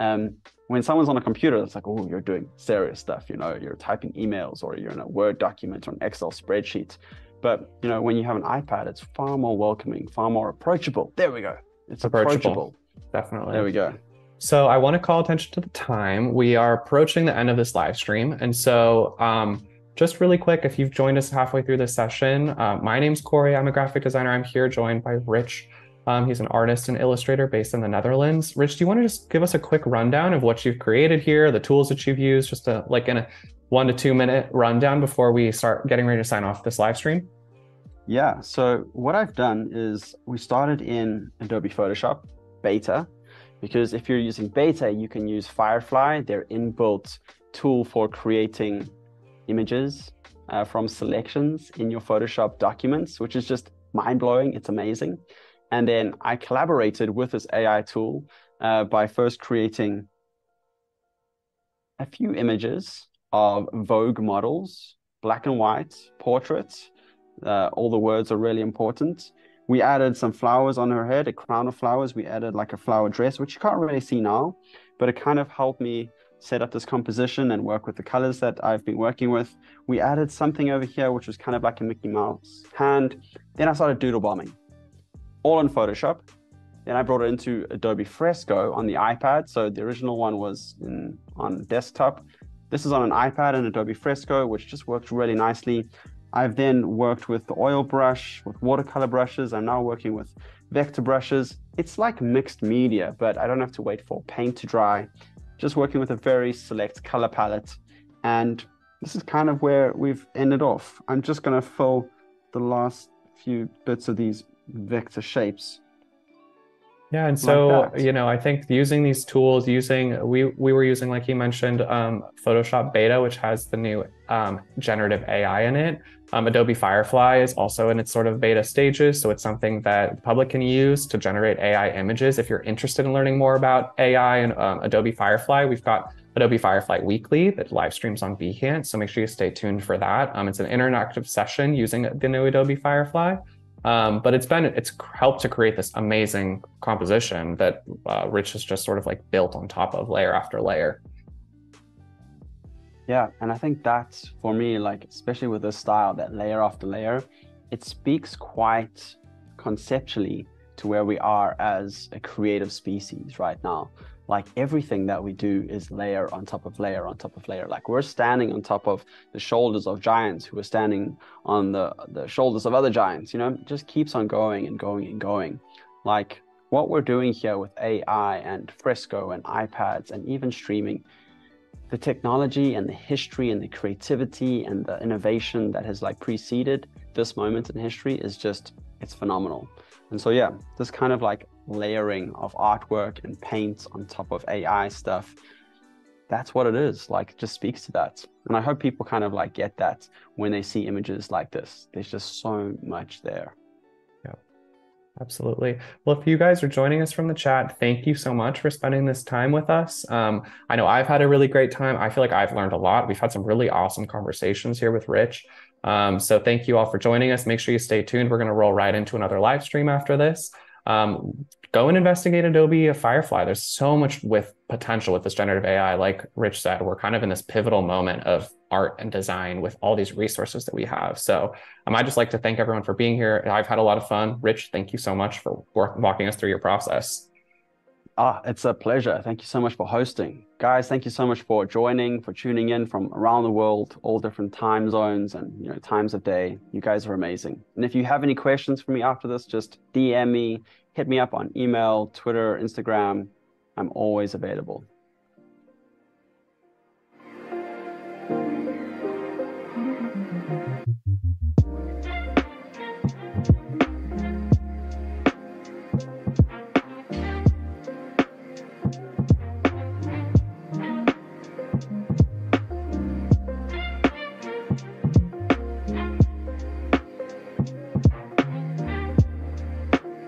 Um, when someone's on a computer, it's like, oh, you're doing serious stuff. You know, you're typing emails or you're in a Word document or an Excel spreadsheet. But you know, when you have an iPad, it's far more welcoming, far more approachable. There we go. It's approachable. approachable definitely. There we go. So I want to call attention to the time. We are approaching the end of this live stream. And so um, just really quick, if you've joined us halfway through this session, uh, my name's Cory. I'm a graphic designer. I'm here joined by Rich. Um, he's an artist and illustrator based in the Netherlands. Rich, do you want to just give us a quick rundown of what you've created here, the tools that you've used, just a, like in a one to two minute rundown before we start getting ready to sign off this live stream? Yeah. So what I've done is we started in Adobe Photoshop beta because if you're using beta, you can use Firefly, their inbuilt tool for creating images uh, from selections in your Photoshop documents, which is just mind blowing. It's amazing. And then I collaborated with this AI tool uh, by first creating a few images of Vogue models, black and white, portraits. Uh, all the words are really important. We added some flowers on her head, a crown of flowers. We added like a flower dress, which you can't really see now, but it kind of helped me set up this composition and work with the colors that I've been working with. We added something over here, which was kind of like a Mickey Mouse hand. Then I started doodle bombing, all in Photoshop. Then I brought it into Adobe Fresco on the iPad. So the original one was in, on desktop. This is on an iPad in Adobe Fresco, which just works really nicely. I've then worked with the oil brush, with watercolor brushes. I'm now working with vector brushes. It's like mixed media, but I don't have to wait for paint to dry. Just working with a very select color palette. And this is kind of where we've ended off. I'm just gonna fill the last few bits of these vector shapes. Yeah, and so like you know, I think using these tools, using we we were using like you mentioned, um, Photoshop Beta, which has the new um, generative AI in it. Um, Adobe Firefly is also in its sort of beta stages, so it's something that the public can use to generate AI images. If you're interested in learning more about AI and um, Adobe Firefly, we've got Adobe Firefly Weekly that live streams on Behance, so make sure you stay tuned for that. Um, it's an interactive session using the new Adobe Firefly. Um, but it's been it's helped to create this amazing composition that uh, Rich has just sort of like built on top of layer after layer. Yeah, and I think that's for me, like especially with this style, that layer after layer, it speaks quite conceptually to where we are as a creative species right now like everything that we do is layer on top of layer on top of layer. Like we're standing on top of the shoulders of giants who are standing on the the shoulders of other giants you know? Just keeps on going and going and going. Like what we're doing here with ai and fresco and ipads and even streaming the technology and the history and the creativity and the innovation that has like preceded this moment in history is just it's phenomenal. And so yeah this kind of like layering of artwork and paint on top of AI stuff. That's what it is. Like, just speaks to that. And I hope people kind of like get that when they see images like this. There's just so much there. Yeah, absolutely. Well, if you guys are joining us from the chat, thank you so much for spending this time with us. Um, I know I've had a really great time. I feel like I've learned a lot. We've had some really awesome conversations here with Rich. Um, so thank you all for joining us. Make sure you stay tuned. We're going to roll right into another live stream after this. Um, go and investigate Adobe a Firefly. There's so much with potential with this generative AI. Like Rich said, we're kind of in this pivotal moment of art and design with all these resources that we have. So um, I'd just like to thank everyone for being here. I've had a lot of fun. Rich, thank you so much for walking us through your process. Ah, it's a pleasure. Thank you so much for hosting. Guys, thank you so much for joining, for tuning in from around the world, all different time zones and you know times of day. You guys are amazing. And if you have any questions for me after this, just DM me, hit me up on email, Twitter, Instagram. I'm always available.